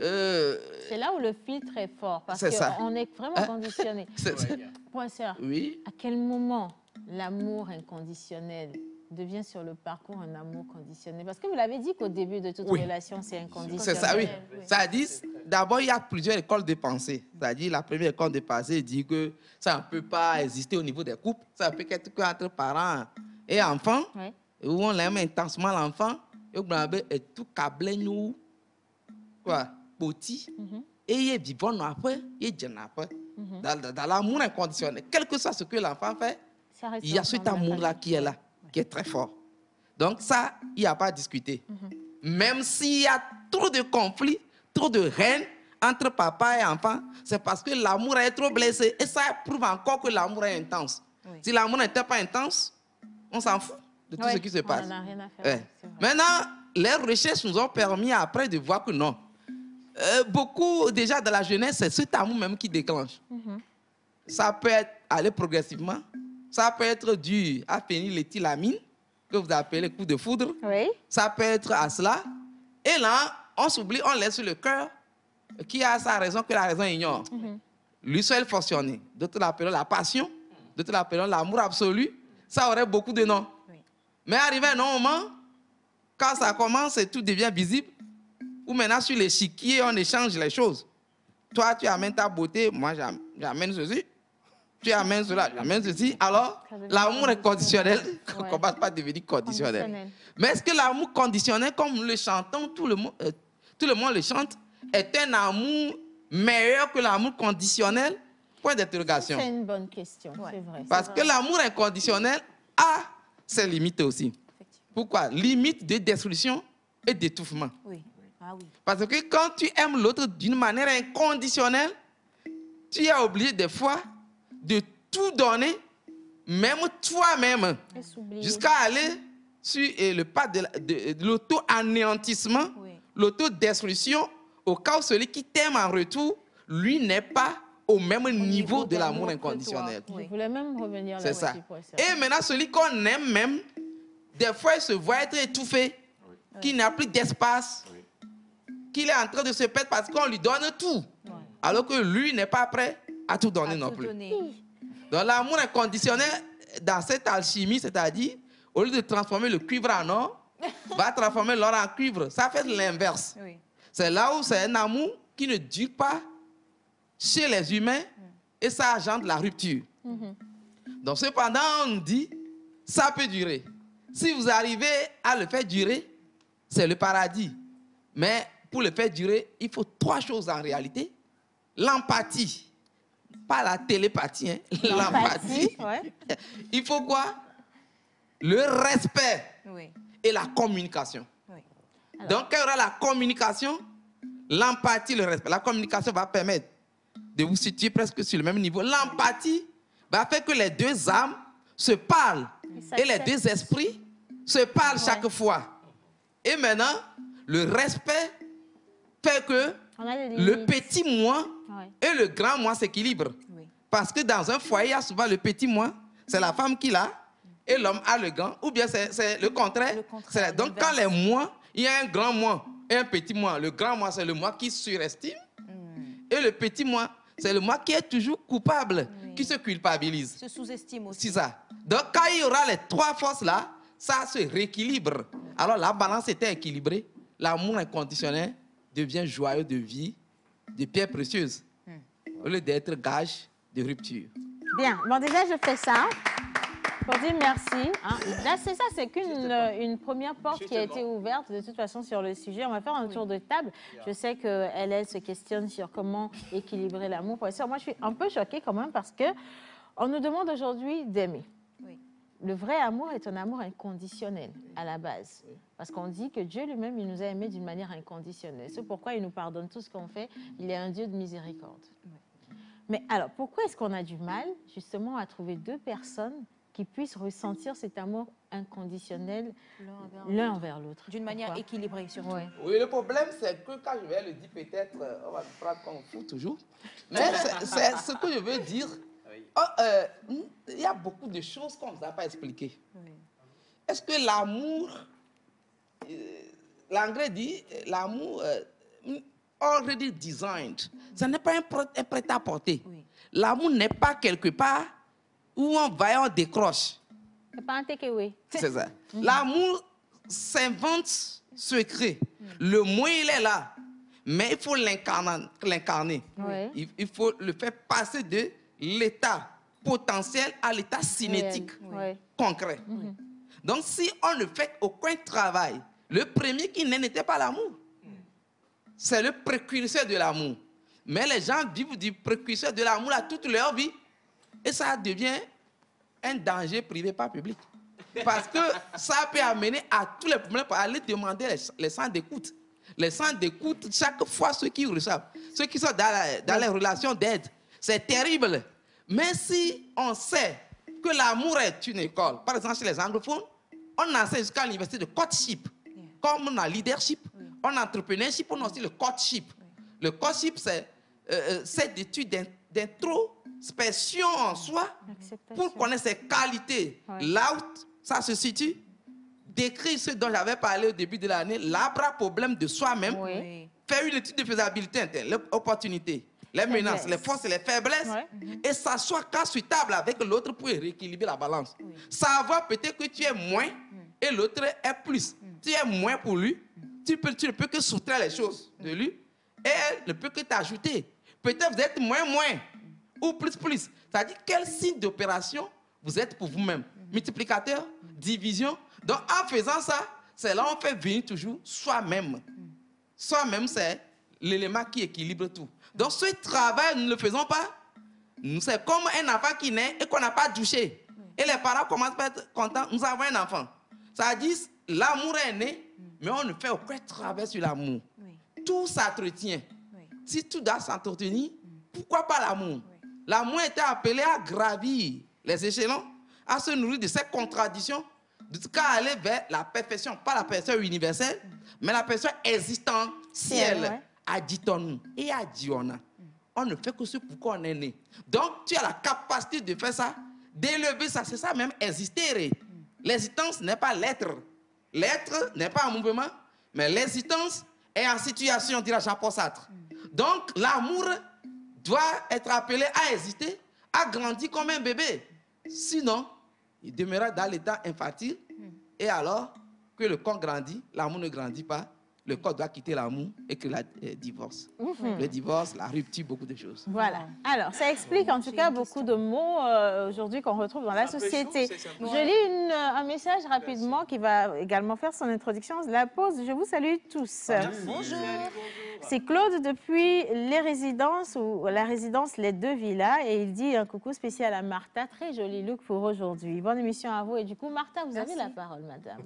Euh, C'est là où le filtre est fort, parce C'est ça. qu'on est vraiment Hein? conditionné. Point sœur, Oui. à quel moment l'amour inconditionnel devient sur le parcours un amour conditionnel Parce que vous l'avez dit qu'au début de toute Oui. relation, c'est inconditionnel. C'est ça, oui. Ça dit, d'abord, il y a plusieurs écoles de pensée. C'est-à-dire, la première école de pensée dit que ça ne peut pas exister au niveau des couples. Ça peut être qu'entre parents et enfants, où on aime intensement l'enfant, et on est tout câblé, nous, quoi, petit, et il est vivant après, il est jeune après. Dans, dans- l'amour inconditionnel, quel que soit ce que l'enfant fait, il y a cet amour-là qui est là, qui est très fort. Donc ça, il n'y a pas à discuter. Même s'il y a trop de conflits, trop de haine entre papa et enfant, c'est parce que l'amour est trop blessé. Et ça prouve encore que l'amour est intense. Si l'amour n'était pas intense, on s'en fout de tout ce qui se passe. en a rien à faire, Ouais. Maintenant, les recherches nous ont permis après de voir que non. Euh, beaucoup déjà de la jeunesse, c'est cet amour même qui déclenche. Ça peut être aller progressivement. Ça peut être dû à phényléthylamine, que vous appelez coup de foudre. Ça peut être à cela. Et là, on s'oublie, on laisse le cœur qui a sa raison que la raison ignore. Lui seul fonctionner. D'autres l'appellent la passion, d'autres l'appellent l'amour absolu. Ça aurait beaucoup de noms. Mais arrivé un moment, quand ça commence et tout devient visible, ou maintenant sur l'échiquier, on échange les choses. Toi, tu amènes ta beauté, moi j'am- j'amène ceci. Tu amènes cela, j'amène ceci. Alors, l'amour est conditionnel. On commence pas à devenir conditionnel. Conditionnel. Mais est-ce que l'amour conditionnel, comme nous le chantons, tout le, monde, euh, tout le monde le chante, est un amour meilleur que l'amour conditionnel? Point d'interrogation. C'est une bonne question, c'est vrai. Parce que l'amour inconditionnel a ses limites aussi. Pourquoi? Limite de destruction et d'étouffement. Oui. Ah oui. Parce que quand tu aimes l'autre d'une manière inconditionnelle, tu es obligé des fois de tout donner, même toi-même, jusqu'à aller sur le pas de, la- de- de l'auto-anéantissement, l'autodestruction, au cas où celui qui t'aime en retour, lui n'est pas au même niveau de l'amour inconditionnel. Je voulais même revenir C'est ça. Et maintenant, celui qu'on aime même, des fois, il se voit être étouffé, qu'il n'a plus d'espace, qu'il est en train de se perdre parce qu'on lui donne tout, alors que lui n'est pas prêt à tout donner non plus. Donc l'amour inconditionnel, dans cette alchimie, c'est-à-dire, au lieu de transformer le cuivre en or, va transformer l'or en cuivre. Ça fait l'inverse. C'est là où c'est un amour qui ne dure pas chez les humains et ça engendre la rupture. Donc cependant, on dit, ça peut durer. Si vous arrivez à le faire durer, c'est le paradis. Mais pour le faire durer, il faut trois choses en réalité. L'empathie. Pas la télépathie, hein. l'empathie. Il faut quoi? Le respect Oui. et la communication. Donc, quand il y aura la communication, l'empathie, le respect. La communication va permettre de vous situer presque sur le même niveau. L'empathie va faire que les deux âmes se parlent et les deux esprits se parlent chaque fois. Et maintenant, le respect fait que le petit moi Ouais. et le grand moi s'équilibrent. Parce que dans un foyer, il y a souvent le petit moi, c'est la femme qui l'a, et l'homme a le grand, ou bien c'est le contraire. Donc quand les moi, Il y a un grand moi et un petit moi. Le grand moi, c'est le moi qui surestime. Et le petit moi, c'est le moi qui est toujours coupable, qui se culpabilise. Se sous-estime aussi. C'est ça. Donc, quand il y aura les trois forces-là, ça se rééquilibre. Alors, la balance était équilibrée. L'amour inconditionnel devient joyeux de vie, de pierres précieuses, au lieu d'être gage de rupture. Bien. Bon, déjà, je fais ça pour dire merci. hein. Là, c'est ça, c'est qu'une une première porte qui a été ouverte de toute façon sur le sujet. On va faire un tour de table. Je sais qu'elle, elle se questionne sur comment équilibrer l'amour. Moi, je suis un peu choquée quand même parce que on nous demande aujourd'hui d'aimer. Le vrai amour est un amour inconditionnel à la base. Parce qu'on dit que Dieu lui-même, il nous a aimés d'une manière inconditionnelle. C'est pourquoi il nous pardonne tout ce qu'on fait. Il est un Dieu de miséricorde. Mais alors, pourquoi est-ce qu'on a du mal, justement, à trouver deux personnes qui puissent ressentir cet amour inconditionnel l'un envers l'autre? D'une manière Pourquoi? équilibrée, surtout. Ouais. Oui, le problème, c'est que quand je vais le dire, peut-être, euh, on va me prendre comme fou toujours. Mais c'est ce que je veux dire. Oh, euh, Il y a beaucoup de choses qu'on ne nous a pas expliquées. Est-ce que l'amour, euh, l'anglais dit, euh, l'amour euh, already designed, ce n'est pas un, prêt- un prêt-à-porter. L'amour n'est pas quelque part où on va et on décroche. C'est pas un takeaway. C'est ça. L'amour s'invente secret. Le mot, il est là. Mais il faut l'incarner. Il faut le faire passer de l'état potentiel à l'état cinétique, concret. Donc, si on ne fait aucun travail, le premier qui naît n'était pas l'amour. C'est le précurseur de l'amour. Mais les gens vivent du précurseur de l'amour à toute leur vie. Et ça devient un danger privé, pas public. Parce que ça peut amener à tous les problèmes pour aller demander les, les centres d'écoute. Les centres d'écoute, chaque fois, ceux qui reçoivent, ceux qui sont dans, la- dans les relations d'aide, c'est terrible. Mais si on sait que l'amour est une école, par exemple chez les anglophones, on enseigne jusqu'à l'université de courtship. Comme on a leadership, on a entrepreneurship, on a aussi le courtship. Le courtship, c'est euh, euh, cette étude d'in- d'introspection en soi pour connaître ses qualités. Où ça se situe, décrire ce dont j'avais parlé au début de l'année, l'arbre problème de soi-même, faire une étude de faisabilité interne, l'opportunité, les menaces, les forces et les faiblesses, et s'asseoir cas suitable avec l'autre pour rééquilibrer la balance. Savoir peut-être que tu es moins et l'autre est plus. Tu es moins pour lui, tu, peux, tu ne peux que soustraire les choses de lui, et elle ne peut que t'ajouter. Peut-être vous êtes moins moins ou plus plus. C'est-à-dire quel signe d'opération vous êtes pour vous-même? Multiplicateur, division. Donc en faisant ça, c'est là on fait venir toujours soi-même. Soi-même, c'est l'élément qui équilibre tout. Donc ce travail, nous ne le faisons pas. C'est comme un enfant qui naît et qu'on n'a pas douché. Et les parents commencent à être contents. Nous avons un enfant. Ça dit, l'amour est né, mais on ne fait aucun travail sur l'amour. Tout s'entretient. Si tout doit s'entretenir, pourquoi pas l'amour? L'amour était appelé à gravir les échelons, à se nourrir de ces contradictions, jusqu'à aller vers la perfection, pas la perfection universelle, mais la perfection existentielle. Ouais. A dit-on et a dit on. On ne fait que ce pourquoi on est né. Donc, tu as la capacité de faire ça, d'élever ça. C'est ça même, exister. L'existence n'est pas l'être. L'être n'est pas un mouvement, mais l'existence est en situation, dira Jean-Paul Sartre. Donc, l'amour doit être appelé à exister, à grandir comme un bébé. Sinon, il demeurera dans l'état infantile. Et alors que le corps grandit, l'amour ne grandit pas. Le corps doit quitter l'amour et que la euh, divorce. Mhm. Le divorce, la rupture, beaucoup de choses. Voilà. Alors, ça explique en tout cas beaucoup de mots euh, aujourd'hui qu'on retrouve dans la société. chaud. Je lis une, euh, un message rapidement qui va également faire son introduction. La pause, je vous salue tous. Bonjour. C'est Claude depuis les résidences ou la résidence Les Deux Villas et il dit un coucou spécial à Martha. Très joli look pour aujourd'hui. Bonne émission à vous. Et du coup, Martha, vous avez la parole, madame.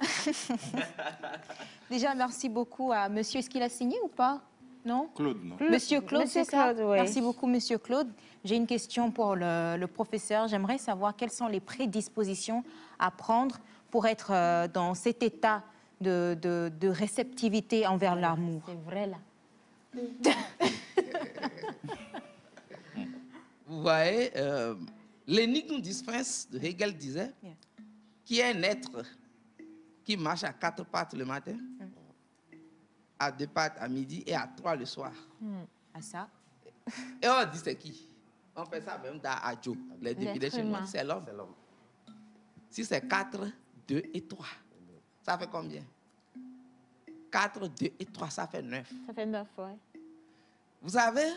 Déjà, merci beaucoup à monsieur. Est-ce qu'il a signé ou pas? Non? Claude, non Monsieur Claude, c'est ça? Claude, oui. Merci beaucoup, monsieur Claude. J'ai une question pour le, le professeur. J'aimerais savoir quelles sont les prédispositions à prendre pour être euh, dans cet état de, de- de réceptivité envers l'amour. C'est vrai, là. Vous voyez, euh, l'énigme du sphinx de Hegel disait Yeah. qui est un être qui marche à quatre pattes le matin, à deux pattes à midi et à trois le soir. À ça? Et on dit c'est qui? On fait ça même dans Adjo. Les défilés chez humain. c'est l'homme. Si c'est 4, 2 et 3, ça fait combien? 4, 2 et 3, ça fait 9. Ça fait neuf, ouais. Vous savez,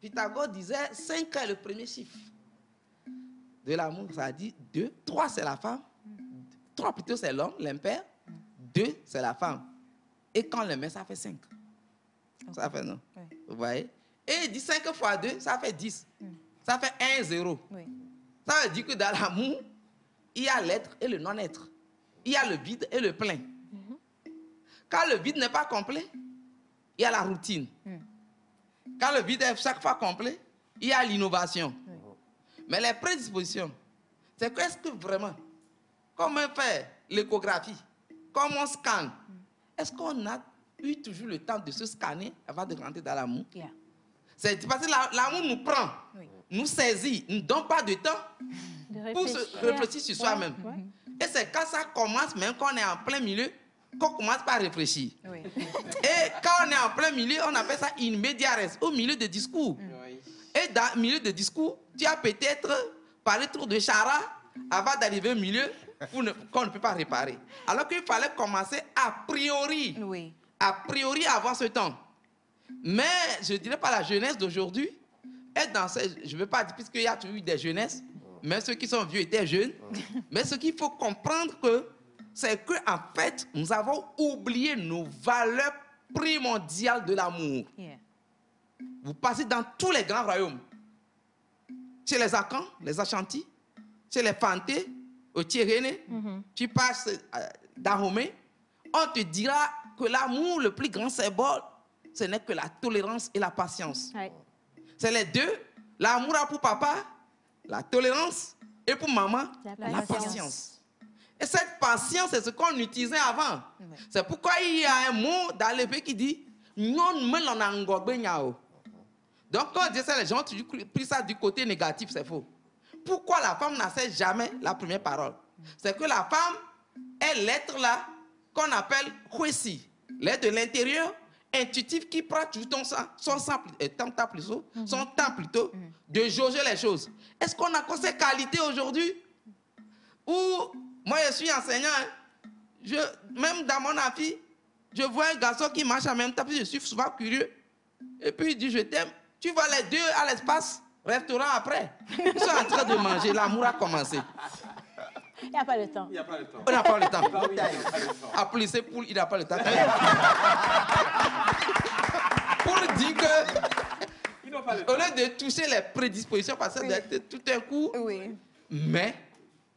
Pythagore disait 5 est le premier chiffre de l'amour. Ça dit 2, 3 c'est la femme, 3 plutôt c'est l'homme, l'impère, 2 c'est la femme. Et quand on le met, ça fait 5. Ça fait non. Vous voyez? Et il dit 5 fois 2, ça fait 10. Ça fait 1, 0. Oui. Ça veut dire que dans l'amour, il y a l'être et le non-être. Il y a le vide et le plein. Quand le vide n'est pas complet, il y a la routine. Quand le vide est chaque fois complet, il y a l'innovation. Mais les prédispositions, c'est que est-ce que vraiment, comment faire l'échographie, comment on scanne, est-ce qu'on a eu toujours le temps de se scanner avant de rentrer dans l'amour? Yeah. C'est parce que la- l'amour nous prend, Oui. nous saisit, ne nous donne pas de temps De pour se réfléchir sur soi-même. Et c'est quand ça commence, même quand on est en plein milieu, qu'on commence par réfléchir. Oui. Et quand on est en plein milieu, on appelle ça in media res, au milieu de discours. Et dans le milieu de discours, tu as peut-être parlé trop de chara avant d'arriver au milieu qu'on ne peut pas réparer. Alors qu'il fallait commencer a priori, Oui. a priori avant ce temps. Mais je dirais pas la jeunesse d'aujourd'hui est dans ce, je ne veux pas dire puisqu'il y a toujours eu des jeunesses, mais ceux qui sont vieux étaient jeunes. mais ce qu'il faut comprendre que c'est que en fait, nous avons oublié nos valeurs primordiales de l'amour. Yeah. Vous passez dans tous les grands royaumes. Chez les Akans, les Ashanti, chez les Fanté, au Tiréné, tu passes euh, Dahomey, on te dira que l'amour, le plus grand symbole, ce n'est que la tolérance et la patience. Ouais. C'est les deux. L'amour pour papa, la tolérance, et pour maman, La la, patience. patience. Et cette patience, c'est ce qu'on utilisait avant. C'est pourquoi il y a un mot dans le pays qui dit. Donc, quand on dit ça, les gens ont pris ça du côté négatif, c'est faux. Pourquoi la femme n'assait jamais la première parole? C'est que la femme est l'être là qu'on appelle Kwesi, l'être de l'intérieur, intuitif qui prend tout ton sang, son sang, euh, temps, plutôt, son temps plutôt, de jauger les choses. Est-ce qu'on a encore ces qualités aujourd'hui? Ou moi je suis enseignant, hein, je, même dans mon amphi, je vois un garçon qui marche en même temps, puis je suis souvent curieux. Et puis il dit, je t'aime. Tu vois les deux à l'espace, restaurant après. Ils sont en train de manger, l'amour a commencé. Il n'y a pas le temps. Il n'y a pas le temps. On n'a pas le temps. Oui, il n'y a pas le temps. Appeler ses poules, il n'a pas le temps. Pour dire que, pas le au lieu de toucher les prédispositions, parce que tout un coup, Oui. mais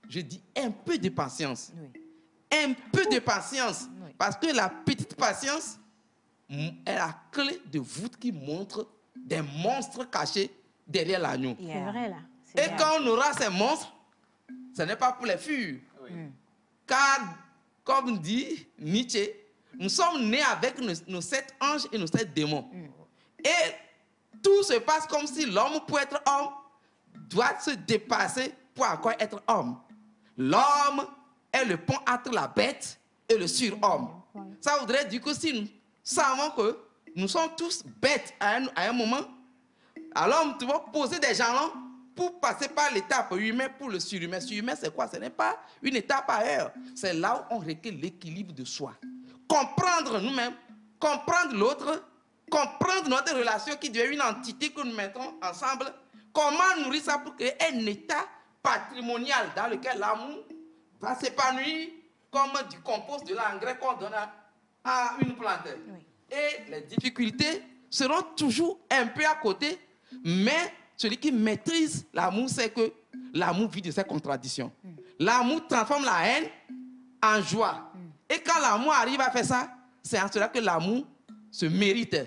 je dis un peu de patience. Oui. Un peu de patience. Oui. Parce que la petite patience est la clé de voûte qui montre des monstres cachés derrière l'agneau. C'est Yeah. vrai, là. C'est Et vrai. quand on aura ces monstres, ce n'est pas pour les fuir. Oui. Car, comme dit Nietzsche, nous sommes nés avec nos, nos sept anges et nos sept démons. Et tout se passe comme si l'homme, pour être homme, doit se dépasser pour encore être homme. L'homme est le pont entre la bête et le surhomme. Ça voudrait dire que si nous savons que nous sommes tous bêtes à un, à un moment, alors nous devons poser des jalons pour passer par l'étape humaine pour le surhumain. Surhumain, c'est quoi? Ce n'est pas une étape ailleurs. C'est là où on requiert l'équilibre de soi. Comprendre nous-mêmes, comprendre l'autre, comprendre notre relation qui devient une entité que nous mettons ensemble. Comment nourrir ça pour créer un état patrimonial dans lequel l'amour va s'épanouir comme du compost, de l'engrais qu'on donne à, à une plante. Et les difficultés seront toujours un peu à côté, mais celui qui maîtrise l'amour, c'est que l'amour vit de ses contradictions. L'amour transforme la haine en joie. Et quand l'amour arrive à faire ça, c'est en cela que l'amour se mérite.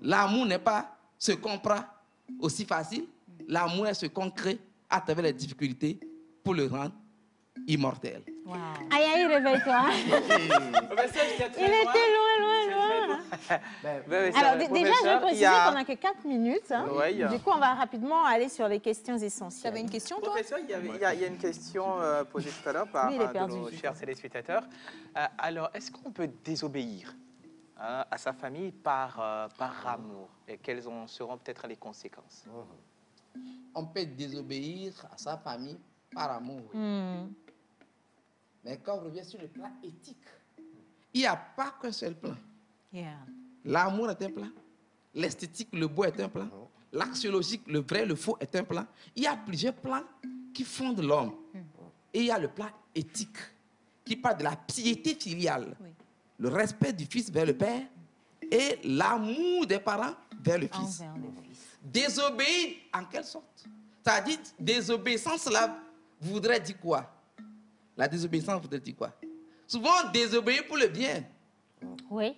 L'amour n'est pas ce qu'on prend aussi facile. L'amour est ce qu'on crée à travers les difficultés pour le rendre immortel. Aïe, aïe, réveille-toi. Très Il était loin, loin, loin. Ben Alors, déjà, je vais préciser a- qu'on n'a que 4 minutes. hein. Du coup, on va rapidement aller sur les questions essentielles. Tu avais une question, toi? Professeur, il y, avait- il y a, il y a une question euh, posée tout à l'heure par Oui, un de perdu, nos chers téléspectateurs. Euh, alors, est-ce qu'on peut désobéir hein, à sa famille par, euh, par amour? Et quelles en seront peut-être les conséquences? On peut désobéir à sa famille par amour. oui. Hmm. Mais quand on revient sur le plan éthique, il n'y a pas qu'un seul plan. Yeah. L'amour est un plan. L'esthétique, le beau est un plan. L'axiologique, le vrai, le faux est un plan. Il y a plusieurs plans qui fondent l'homme. Et il y a le plan éthique qui parle de la piété filiale, le respect du fils vers le père et l'amour des parents vers le fils. Envers le fils. Désobéir en quelle sorte? C'est-à-dire, désobéissance là voudrait dire quoi? La désobéissance voudrait dire quoi? Souvent, désobéir pour le bien. Oui.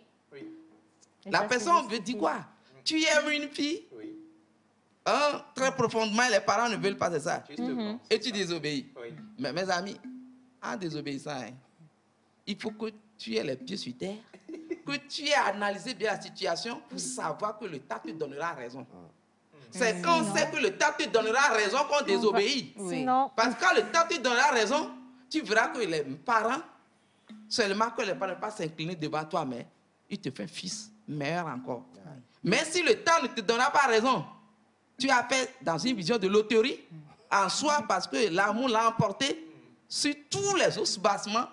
La ça, personne veut dire quoi? Tu aimes une fille? Hein, Très profondément, les parents ne veulent pas de ça? Mhm. Et tu désobéis. Mais mes amis, en désobéissant, hein, il faut que tu aies les pieds sur terre, que tu aies analysé bien la situation pour savoir que le tas te donnera raison. C'est quand on sait que le tas te donnera raison qu'on désobéit. Oui. Sinon- Parce que quand le tas te donnera raison, tu verras que les parents, seulement que les parents ne pas s'incliner devant toi, mais ils te font fils meilleur encore. Mais si le temps ne te donnera pas raison, tu as fait dans une vision de loterie en soi parce que l'amour l'a emporté sur tous les autres bassements.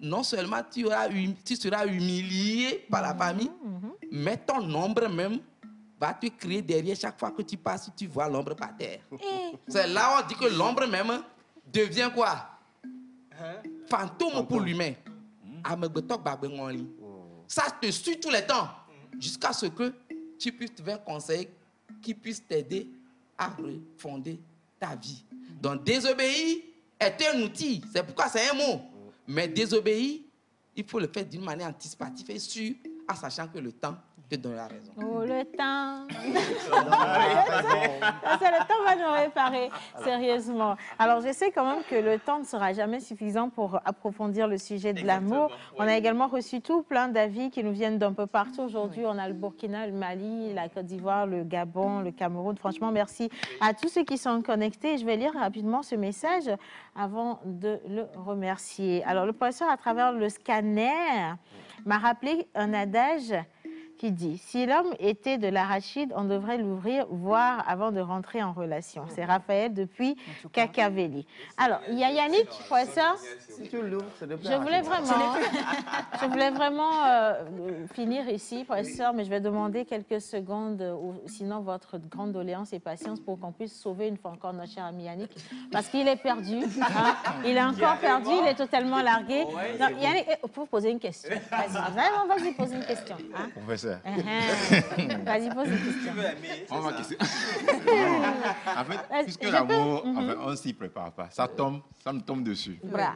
Non seulement tu, auras hum- tu seras humilié par la famille, mais ton ombre même va te crier derrière chaque fois que tu passes, tu vois l'ombre par terre? C'est là où on dit que l'ombre même devient quoi? Fantôme pour l'humain. Ngoli. Ça te suit tout le temps jusqu'à ce que tu puisses trouver un conseil qui puisse t'aider à refonder ta vie. Donc désobéir est un outil, c'est pourquoi c'est un mot. Mais désobéir, il faut le faire d'une manière anticipative et sûre, en sachant que le temps te donnera raison. Oh, le temps. Ça, le temps va nous réparer, sérieusement. Alors, je sais quand même que le temps ne sera jamais suffisant pour approfondir le sujet de l'amour. On a également reçu tout plein d'avis qui nous viennent d'un peu partout. Aujourd'hui, on a le Burkina, le Mali, la Côte d'Ivoire, le Gabon, le Cameroun. Franchement, merci à tous ceux qui sont connectés. Je vais lire rapidement ce message avant de le remercier. Alors, le professeur, à travers le scanner, m'a rappelé un adage qui dit Si l'homme était de l'arachide, on devrait l'ouvrir, voir avant de rentrer en relation. C'est Raphaël depuis Cacavelli. Alors, il y a Yannick, professeur. Si tu l'ouvres, c'est de Je voulais vraiment, je voulais vraiment euh, finir ici, professeur, mais je vais demander quelques secondes, ou sinon votre grande doléance et patience pour qu'on puisse sauver une fois encore notre cher ami Yannick, parce qu'il est perdu. hein. Il est encore perdu, il est totalement largué. Non, Yannick, eh, pour poser une question. Vas-y, vraiment, vas-y, pose une question. hein. Professeur. Uh-huh. Vas-y, pose une question. On va question. en fait, Vas-y, puisque je l'amour, peux- en fait, on ne s'y prépare pas. Ça tombe, ça me tombe dessus. Bra.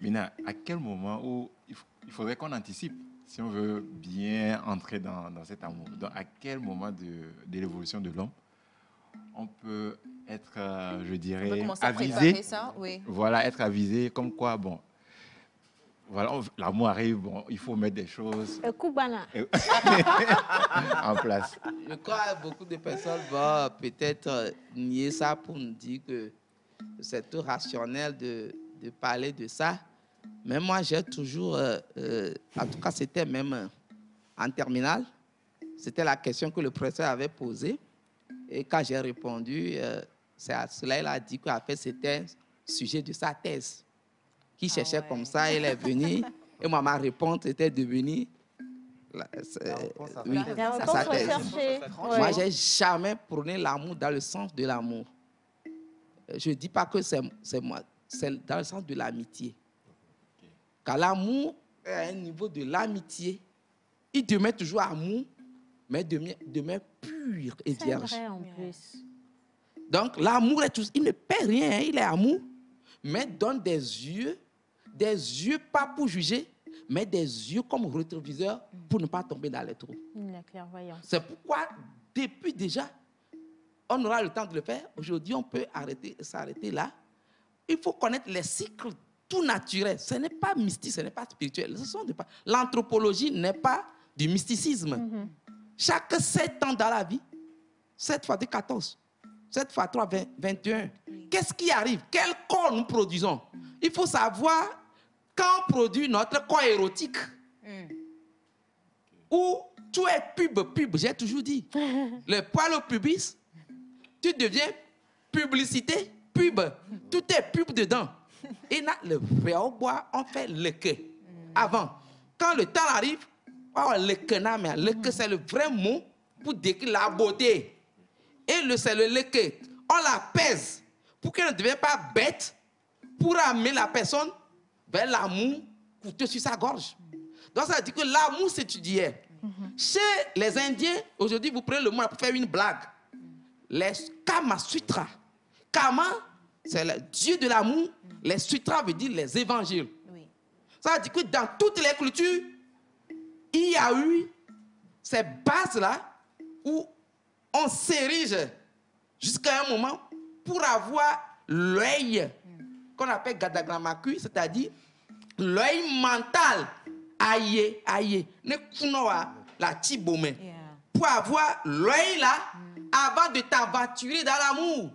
Maintenant, à quel moment où il, faudrait qu'on anticipe si on veut bien entrer dans, dans cet amour? Donc, à quel moment de, de l'évolution de l'homme on peut être, euh, je On peut dirais, avisé? ça, oui. Voilà, être avisé comme quoi, bon, voilà, l'amour arrive, bon, il faut mettre des choses en place. Je crois que beaucoup de personnes vont peut-être euh, nier ça pour nous dire que c'est tout rationnel de, de parler de ça. Mais moi, j'ai toujours, euh, euh, en tout cas, c'était même euh, en terminale, c'était la question que le professeur avait posée. Et quand j'ai répondu, euh, c'est à cela qu'il a dit qu'en fait, c'était sujet de sa thèse. Qui cherchait comme ça, il est venu. Et moi, ma réponse était devenue la- c'est- oui, La sa thèse. recherchée. Moi, Ouais. j'ai jamais prôné l'amour dans le sens de l'amour. Je ne dis pas que c'est moi, c'est dans le sens de l'amitié. Car l'amour est à un niveau de l'amitié. Il demeure toujours amour, mais demeure, demeure pur et vierge. vrai en plus. Donc, l'amour est tout. Il ne paie rien, hein, il est amour, mais donne des yeux, des yeux pas pour juger, mais des yeux comme rétroviseur pour ne pas tomber dans les trous. La clairvoyance. C'est pourquoi, depuis déjà, on aura le temps de le faire. Aujourd'hui, on peut arrêter, s'arrêter là. Il faut connaître les cycles tout naturel. Ce n'est pas mystique, ce n'est pas spirituel. Ce sont des pa- L'anthropologie n'est pas du mysticisme. Chaque 7 ans dans la vie, 7 fois 2, 14. 7 fois 3, 20, 21. Qu'est-ce qui arrive? Quel corps nous produisons? Il faut savoir quand on produit notre corps érotique. Ou tout est pub, pub, j'ai toujours dit. Le poil au pubis, tu deviens publicité, pub. Tout est pub dedans. Et là, le vrai au bois, on fait le que. Avant, quand le temps arrive, oh, le que, mais le que, c'est le vrai mot pour décrire la beauté. Et le, c'est le le que. On la pèse pour qu'elle ne devienne pas bête, pour amener la personne vers l'amour couteau sur sa gorge. Donc ça veut dire que l'amour s'étudiait. Chez les Indiens, aujourd'hui, vous prenez le mot pour faire une blague. Les Kama Sutra. Kama, c'est le Dieu de l'amour. Les Sutras veut dire les évangiles. Ça veut dire que dans toutes les cultures, il y a eu ces bases-là où on s'érige jusqu'à un moment pour avoir l'œil qu'on appelle Gadagramaku, c'est-à-dire l'œil mental. Aïe, aïe, ne la tibome. Pour avoir l'œil là, avant de t'aventurer dans l'amour.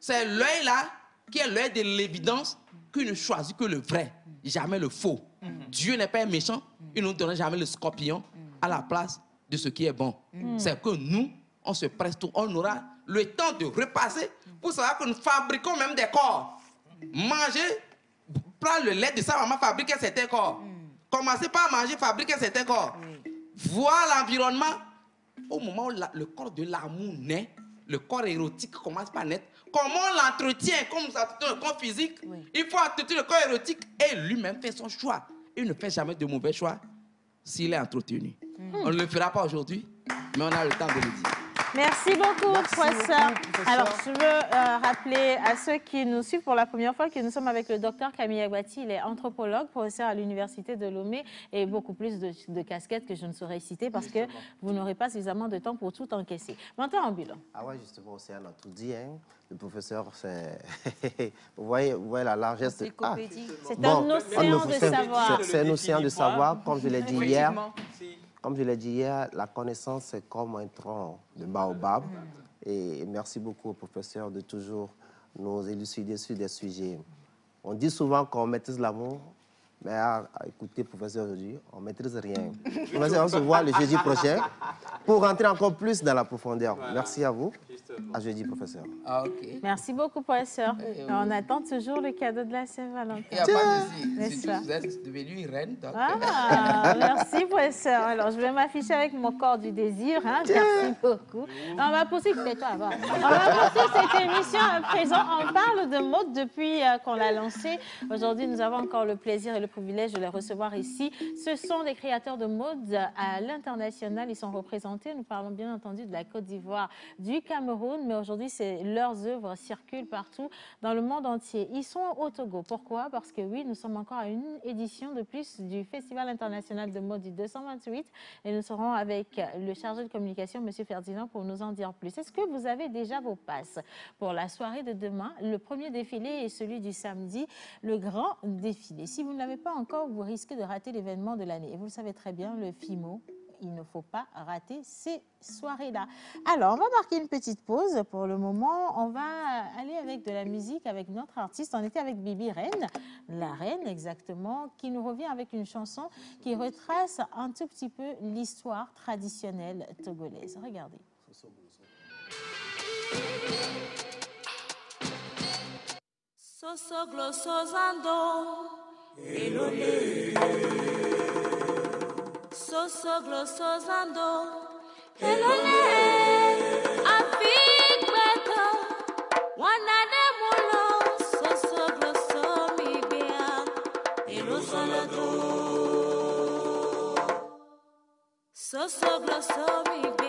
C'est l'œil là qui est l'œil de l'évidence qui ne choisit que le vrai, jamais le faux. Dieu n'est pas méchant, il ne nous donnera jamais le scorpion à la place de ce qui est bon. C'est que nous, on se presse tout, on aura le temps de repasser pour savoir que nous fabriquons même des corps. Manger, prendre le lait de sa maman, fabriquer certains corps. Commencer par manger, fabriquer certains corps. Voir l'environnement. Au moment où la- le corps de l'amour naît, le corps érotique commence par naître. Comment on l'entretient comme ça, le corps physique Il faut entretenir le corps érotique et lui-même fait son choix. Il ne fait jamais de mauvais choix s'il est entretenu. On ne le fera pas aujourd'hui, mais on a le temps de le dire. Merci beaucoup, Merci professeur. beaucoup, professeur. Alors, je veux euh, rappeler à ceux qui nous suivent pour la première fois que nous sommes avec le docteur Camille Aguati. Il est anthropologue, professeur à l'Université de Lomé et beaucoup plus de, de casquettes que je ne saurais citer parce que vous n'aurez pas suffisamment de temps pour tout encaisser. Maintenant, en bilan. Ah ouais, justement, Océane a tout dit. Hein. Le professeur, c'est... vous, voyez, vous voyez la largesse. de- Ah. C'est Bon, un océan de c'est- savoir. c'est- C'est un océan de savoir, comme je l'ai dit hier. Si- Comme je l'ai dit hier, la connaissance, c'est comme un tronc de baobab. Et merci beaucoup au professeur de toujours nous élucider sur des sujets. On dit souvent qu'on maîtrise l'amour, mais à, à écouter le professeur aujourd'hui, on ne maîtrise rien. Professeur, on se voit le jeudi prochain pour rentrer encore plus dans la profondeur. Merci à vous. À jeudi, professeur. Ah, ok. Merci beaucoup, professeur. Eh oui. On attend toujours le cadeau de la Saint-Valentin. Il n'y a pas de? Surtout, Vous êtes devenue reine. Donc... Ah, merci, professeur. Alors, je vais m'afficher avec mon corps du désir. hein. Merci beaucoup. On va poursuivre, tais-toi, va. On va poursuivre cette émission à présent. On parle de mode depuis euh, qu'on l'a lancée. Aujourd'hui, nous avons encore le plaisir et le privilège de les recevoir ici. Ce sont des créateurs de mode à l'international. Ils sont représentés. Nous parlons bien entendu de la Côte d'Ivoire, du Cameroun, mais aujourd'hui, leurs œuvres circulent partout dans le monde entier. Ils sont au Togo. Pourquoi? Parce que oui, nous sommes encore à une édition de plus du Festival international de mode du 228 et nous serons avec le chargé de communication, M. Ferdinand, pour nous en dire plus. Est-ce que vous avez déjà vos passes pour la soirée de demain? Le premier défilé est celui du samedi, le grand défilé. Si vous ne l'avez pas encore, vous risquez de rater l'événement de l'année. Et vous le savez très bien, le FIMO, il ne faut pas rater ces soirées-là. Alors, on va marquer une petite pause pour le moment. On va aller avec de la musique avec notre artiste. On était avec Bibi Reine, la reine exactement, qui nous revient avec une chanson qui retrace un tout petit peu l'histoire traditionnelle togolaise. Regardez. Sosoglo sozando Elole. Soso glosos lando. Elole. Afigbeta. Wanane mulo. Soso so mi bia. Elosolado. so gloso so.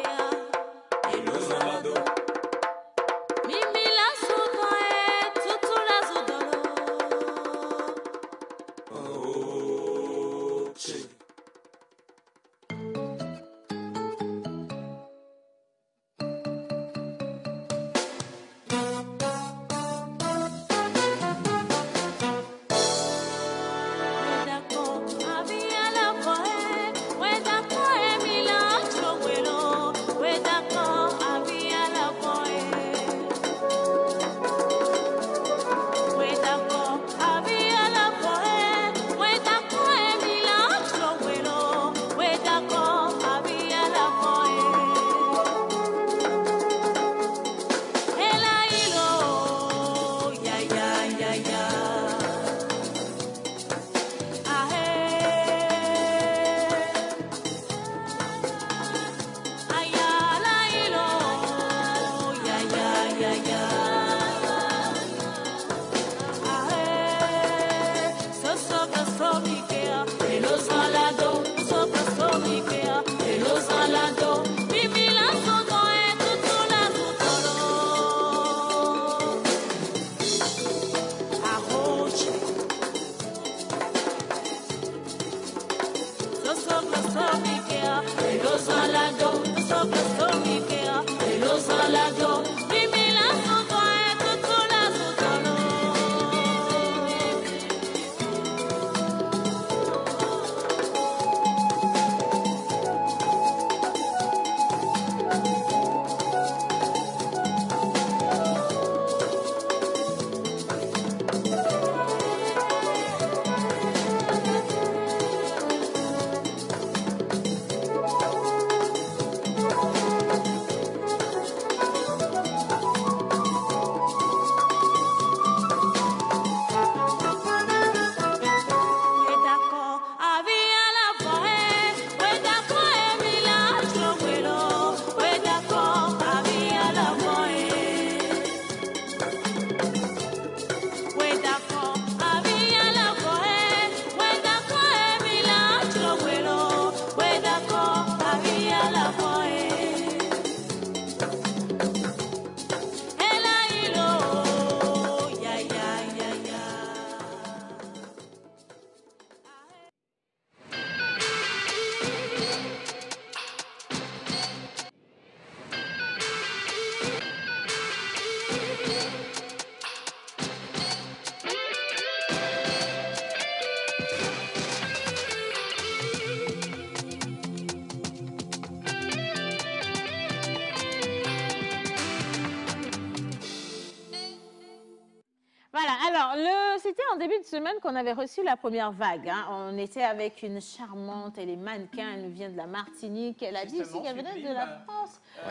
Début de semaine qu'on avait reçu la première vague. hein. On était avec une charmante, elle est mannequin, elle nous vient de la Martinique. Elle a dit aussi qu'elle venait de la France.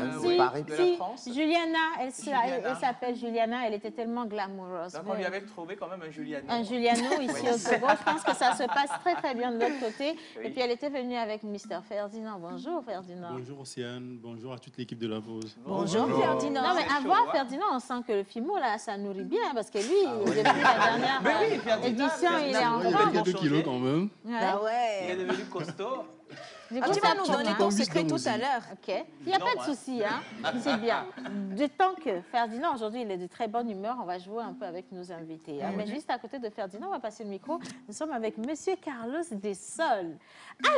Euh, Si, oui, Paris. de la France. Juliana, elle, Juliana. s'appelle Juliana, elle était tellement glamoureuse. Donc on lui avait trouvé quand même un Juliano. Un Juliano ici au Togo. Je pense que ça se passe très très bien de l'autre côté. Oui. Et puis elle était venue avec Mr. Ferdinand. Bonjour Ferdinand. Bonjour Océane, bonjour à toute l'équipe de la pause. Bonjour, Bonjour. Ferdinand. Non, mais voir hein. Ferdinand, on sent que le FIMO, là, ça nourrit bien parce que lui, depuis la dernière Mais oui, euh, Ferdinand, édition, il est en Il a forme. ils vont quelques kilos changer quand même. Ouais. Ah Il est ouais. devenu costaud. Du Ah, coup, tu vas nous donner ton secret tout à l'heure. OK. Il n'y a Non, pas de hein. souci, hein. C'est bien. De temps que Ferdinand, aujourd'hui, il est de très bonne humeur, on va jouer un peu avec nos invités. hein. Mais juste à côté de Ferdinand, on va passer le micro. Nous sommes avec Monsieur Carlos Dessol.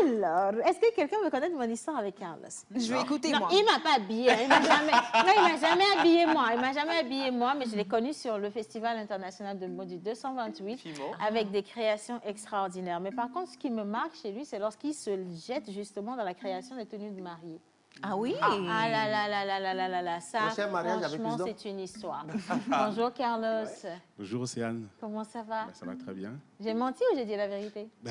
Alors, est-ce que quelqu'un veut connaître mon histoire avec Carlos? Je vais écouter, Non, moi. il m'a pas habillé. hein. Il m'a jamais, non, il m'a jamais habillé moi. Il m'a jamais habillé moi, mais je l'ai connu sur le Festival international de mode du 228 Fimo. avec des créations extraordinaires. Mais par contre, ce qui me marque chez lui, c'est lorsqu'il se jette justement dans la création des tenues de mariée. Ah oui Ah là là là là là là là là, ça, franchement, c'est une histoire. Bonjour Carlos, Bonjour Océane, comment ça va? Bah, ça va très bien. J'ai menti ou j'ai dit la vérité? Bah,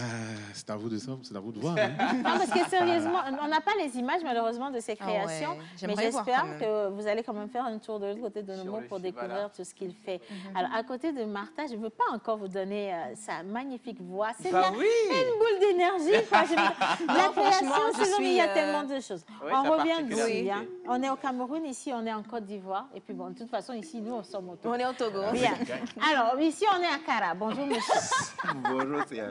c'est à vous de ça, c'est à vous de voir. hein. Non, parce que sérieusement, on n'a pas les images malheureusement de ses Ah ouais, créations, mais j'espère que vous allez quand même faire un tour de l'autre côté de le pour découvrir voilà. tout ce qu'il fait. Alors, à côté de Martha, je ne veux pas encore vous donner euh, sa magnifique voix. C'est Bah oui. une boule d'énergie. La Non, création, c'est il y a suis, tellement euh, de choses. Oui, on revient d'ici. hein. On est au Cameroun, ici, on est en Côte d'Ivoire. Et puis, bon, de toute façon, ici, nous, on sommes au Togo. On est au Togo. Bien. Alors, ici, on est à Cara. Bonjour, monsieur. Bonjour, c'est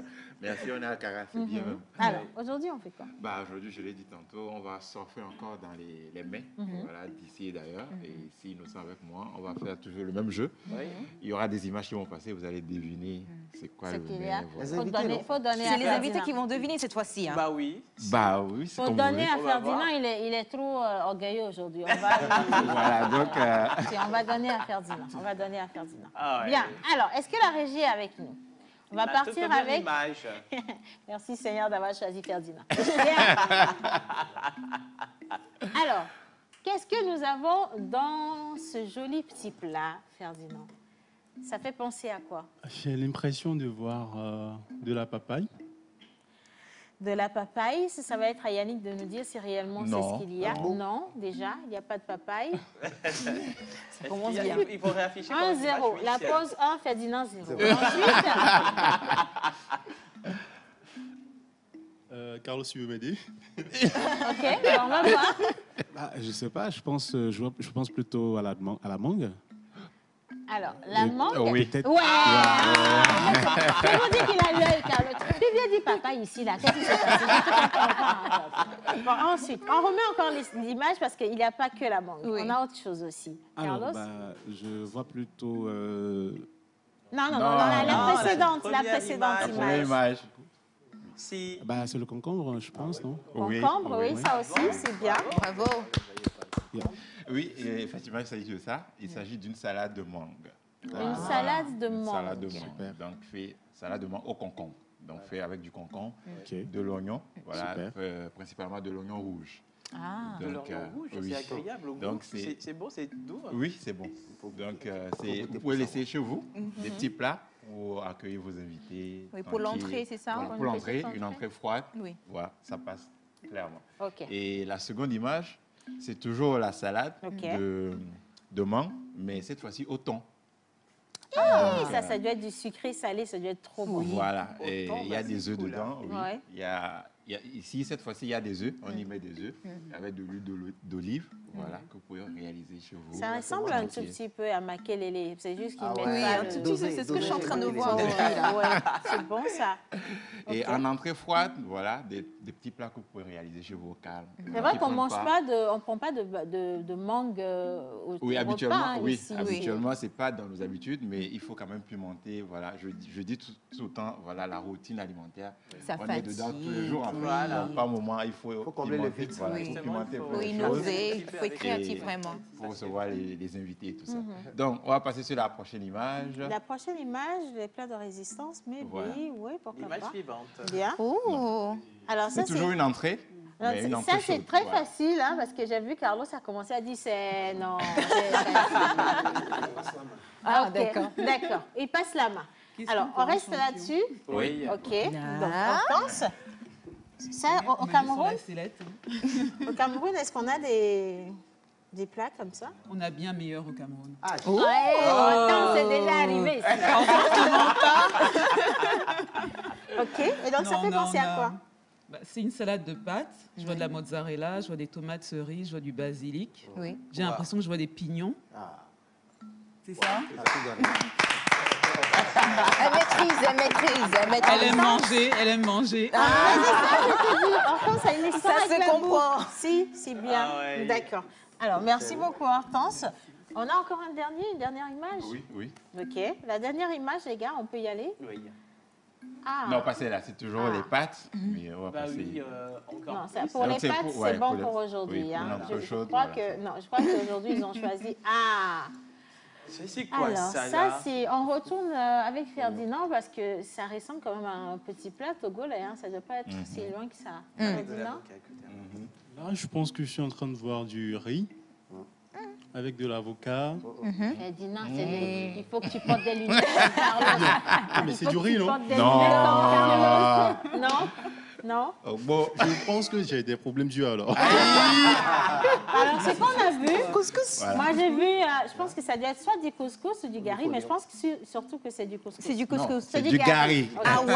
Merci, on est à Cara, c'est bien. Mhm. Alors, aujourd'hui, on fait quoi? Bah, aujourd'hui, je l'ai dit tantôt, on va surfer encore dans les, les mets, Mhm. voilà, d'ici et d'ailleurs. Et si nous sommes avec moi, on va faire toujours le même jeu. Oui. Il y aura des images qui vont passer, vous allez deviner c'est quoi le qu'il y mets. a. voilà. Les faut invités, donner, faut donner à C'est les invités qui vont deviner cette fois-ci. hein. Bah oui. Bah oui, c'est faut donner à Ferdinand, il est, il est trop euh, orgueilleux aujourd'hui. On va, voulez. Voilà, donc... euh, Si, on va donner à Ferdinand. On va donner à Ferdinand. Ah ouais. Bien. Alors, est-ce que la régie est avec nous? On va partir avec. image. Merci Seigneur d'avoir choisi Ferdinand. Alors, qu'est-ce que nous avons dans ce joli petit plat, Ferdinand? Ça fait penser à quoi? J'ai l'impression de voir euh, de la papaye. De la papaye, ça ça va être à Yannick de nous dire si réellement c'est ce qu'il y a. Non. Non, déjà, il n'y a pas de papaye. Est-ce commence bien. Il faut réafficher. comme une 1-0. image La pause 1, Ferdinand 0. Zéro. Ensuite, Euh, Carlos, tu veux m'aider ok, alors on va voir. Ah, Je sais pas, je pense, euh, je, vois- je pense plutôt à la, man- à la mangue. Alors, la Et- mangue. oui. Peut-être- Ouais! Ah, Je vous dis qu'il a l'œil, Carlos. Tu viens dire papa ici, là. Qu'est-ce qui s'est passé. Bon, ensuite, on remet encore l'image parce qu'il n'y a pas que la mangue. Oui. On a autre chose aussi. Alors, Carlos? bah, je vois plutôt. euh, Non, non, non, Non, non, la, la non, la précédente, la, précédente image. La première image. image. Si. bah, c'est le concombre, je pense, non? Concombre, oui, oui. ça aussi, c'est bien. Bravo. Oui, effectivement, il s'agit de ça. Il s'agit d'une salade de mangue. Une salade de Une mangue. salade de mangue. Super. Donc, fait salade de mangue au concombre. Donc, fait avec du concombre, de l'oignon, voilà, euh, principalement de l'oignon rouge. Ah. De l'oignon euh, rouge, oui. c'est agréable au. Donc, c'est- C'est c'est beau, c'est doux. hein. Oui, c'est bon. Donc, euh, vous pouvez laisser chez vous des petits plats pour accueillir vos invités. Oui, pour l'entrée, c'est ça Voilà, Pour l'entrée, une entrée. entrée froide. Oui. Voilà, ça passe clairement. OK. Et la seconde image, c'est toujours la salade de, de mangue, mais cette fois-ci au thon. Oui, ça, ça doit être du sucré salé, ça doit être trop bon. Voilà, et il y a bah, des œufs cool, dedans. Oui. Ouais. Il y a, y a- ici, cette fois-ci, il y a des œufs. On y met des œufs avec de l'huile d'oli- d'olive, voilà, que vous pouvez réaliser chez vous. Ça ressemble un tout petit peu à makelele. C'est juste qu'ils Ah mettent ouais. Oui, pas un le- tout petit Dosé, peu, c'est ce que je suis en train de voir. C'est bon ça. Et en entrée froide, voilà, des, des petits plats que vous pouvez réaliser chez vous au calme. C'est vrai qu'on mange pas de, on prend pas de, de, de mangue euh, au Oui, habituellement, hein, oui, ici. habituellement, c'est pas dans nos habitudes, mais il faut quand même pimenter. Voilà, je, dis- je dis tout, tout le temps, voilà, la routine alimentaire. Ça on est dedans tous les jours. En fait. Voilà. Donc, par moment, il faut, Faut combler le vide. Voilà, Oui. il faut il faut- Faut innover, il faut être créatif, vraiment. pour recevoir les, les invités et tout ça. Mhm. Donc, on va passer sur la prochaine image. La prochaine image, les plats de résistance, mais Voilà. oui, oui, pourquoi L'image pas. suivante. Bien. Oh Alors ça, C'est toujours une entrée. Ça, c'est très facile, hein, parce que j'ai vu Carlos a commencé à dire c'est non. c'est facile. Ah, Ok, d'accord. D'accord. Il passe la main. Alors, on reste là-dessus? Oui. OK. Là. Donc, Hortense. Ça, au, au Cameroun, au Cameroun, est-ce qu'on a des, des plats comme ça? On a bien meilleur au Cameroun. Oh, attends, c'est déjà arrivé. OK. Et donc, ça fait non, penser à quoi? Bah, C'est une salade de pâtes. Je vois de la mozzarella, je vois des tomates cerises, je vois du basilic. Oui. J'ai l'impression que je vois des pignons. C'est ça? Elle maîtrise, elle maîtrise, elle maîtrise. Elle aime manger, elle aime manger. Ah, dis. Hortense a une histoire Ça avec se comprend. Si, si bien. Ah ouais. D'accord. Alors, merci beaucoup, Hortense. On a encore un dernier, une dernière image? Oui, oui. OK. La dernière image, les gars, on peut y aller? Oui. Ah. Non, pas celle-là, c'est toujours Ah. les pâtes. Mais on va Bah passer. oui, euh, encore Non, ça- pour Donc, les pâtes, c'est ouais, bon pour les- pour aujourd'hui. oui, hein. Je, crois que non, je crois qu'aujourd'hui ils ont choisi. Ah. C'est quoi Alors ça, ça, là c'est on retourne euh, avec Ferdinand parce que ça ressemble quand même à un petit plat togolais. Hein. Ça ne doit pas être Mhm. si loin que ça. Mm. Ferdinand Là, je pense que je suis en train de voir du riz avec de l'avocat. Ferdinand, c'est le- il faut que tu portes des lunettes mais c'est du riz, non Non. Non Non Oh, bon, je pense que j'ai des problèmes d'yeux alors. Alors, ce qu'on a vu, couscous. Voilà. Moi, j'ai vu, euh, je pense que ça doit être soit du couscous ou du gari, mais je pense que su- surtout que c'est du couscous. C'est du couscous. C'est du gari. Ah ouais,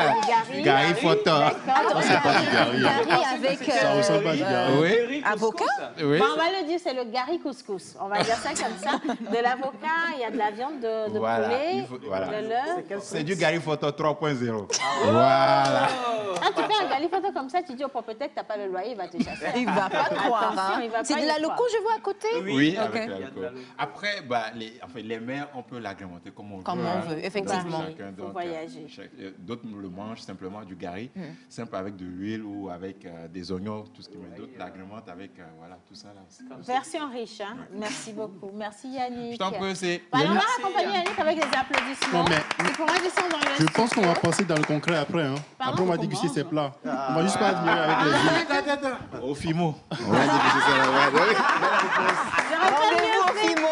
du gari. Gari photo. D'accord. Attends, c'est pas du gari. Avec Ça ressemble pas à du gari. Oui. avocat? Oui. Bon, on va le dire, c'est le gari couscous. On va dire ça comme ça. De l'avocat, il y a de la viande de, de Voilà, poulet, il faut- voilà. de l'œuf. C'est du Gary Photo 3.0. Ah Voilà. Quand tu fais un gari comme ça, tu dis au propriétaire que tu n'as pas le loyer, il va te chasser. Il va pas croire. Hein. C'est de y la croire. loco, je vois à côté. Oui, avec. Après, bah, les, enfin, les mers, on peut l'agrémenter comme on veut. Comme on hein. veut, effectivement. Chacun, donc, voyager. euh, D'autres le mangent simplement du gari, Mm. simple avec de l'huile ou avec euh, des oignons, tout ce qui met d'autres l'agrémentent avec euh, voilà, tout ça. Là. Version riche, hein. Merci beaucoup. Merci Yannick. Je t'en prie, c'est. Bah, on va accompagner Yannick. Avec des applaudissements. Non, mais- dans le Je pense qu'on va passer dans le concret après. Hein. Après, on va déguster ces plats. On va juste pas admirer avec les yeux. Au FIMO. On va ça Rendez-vous au. Fimo.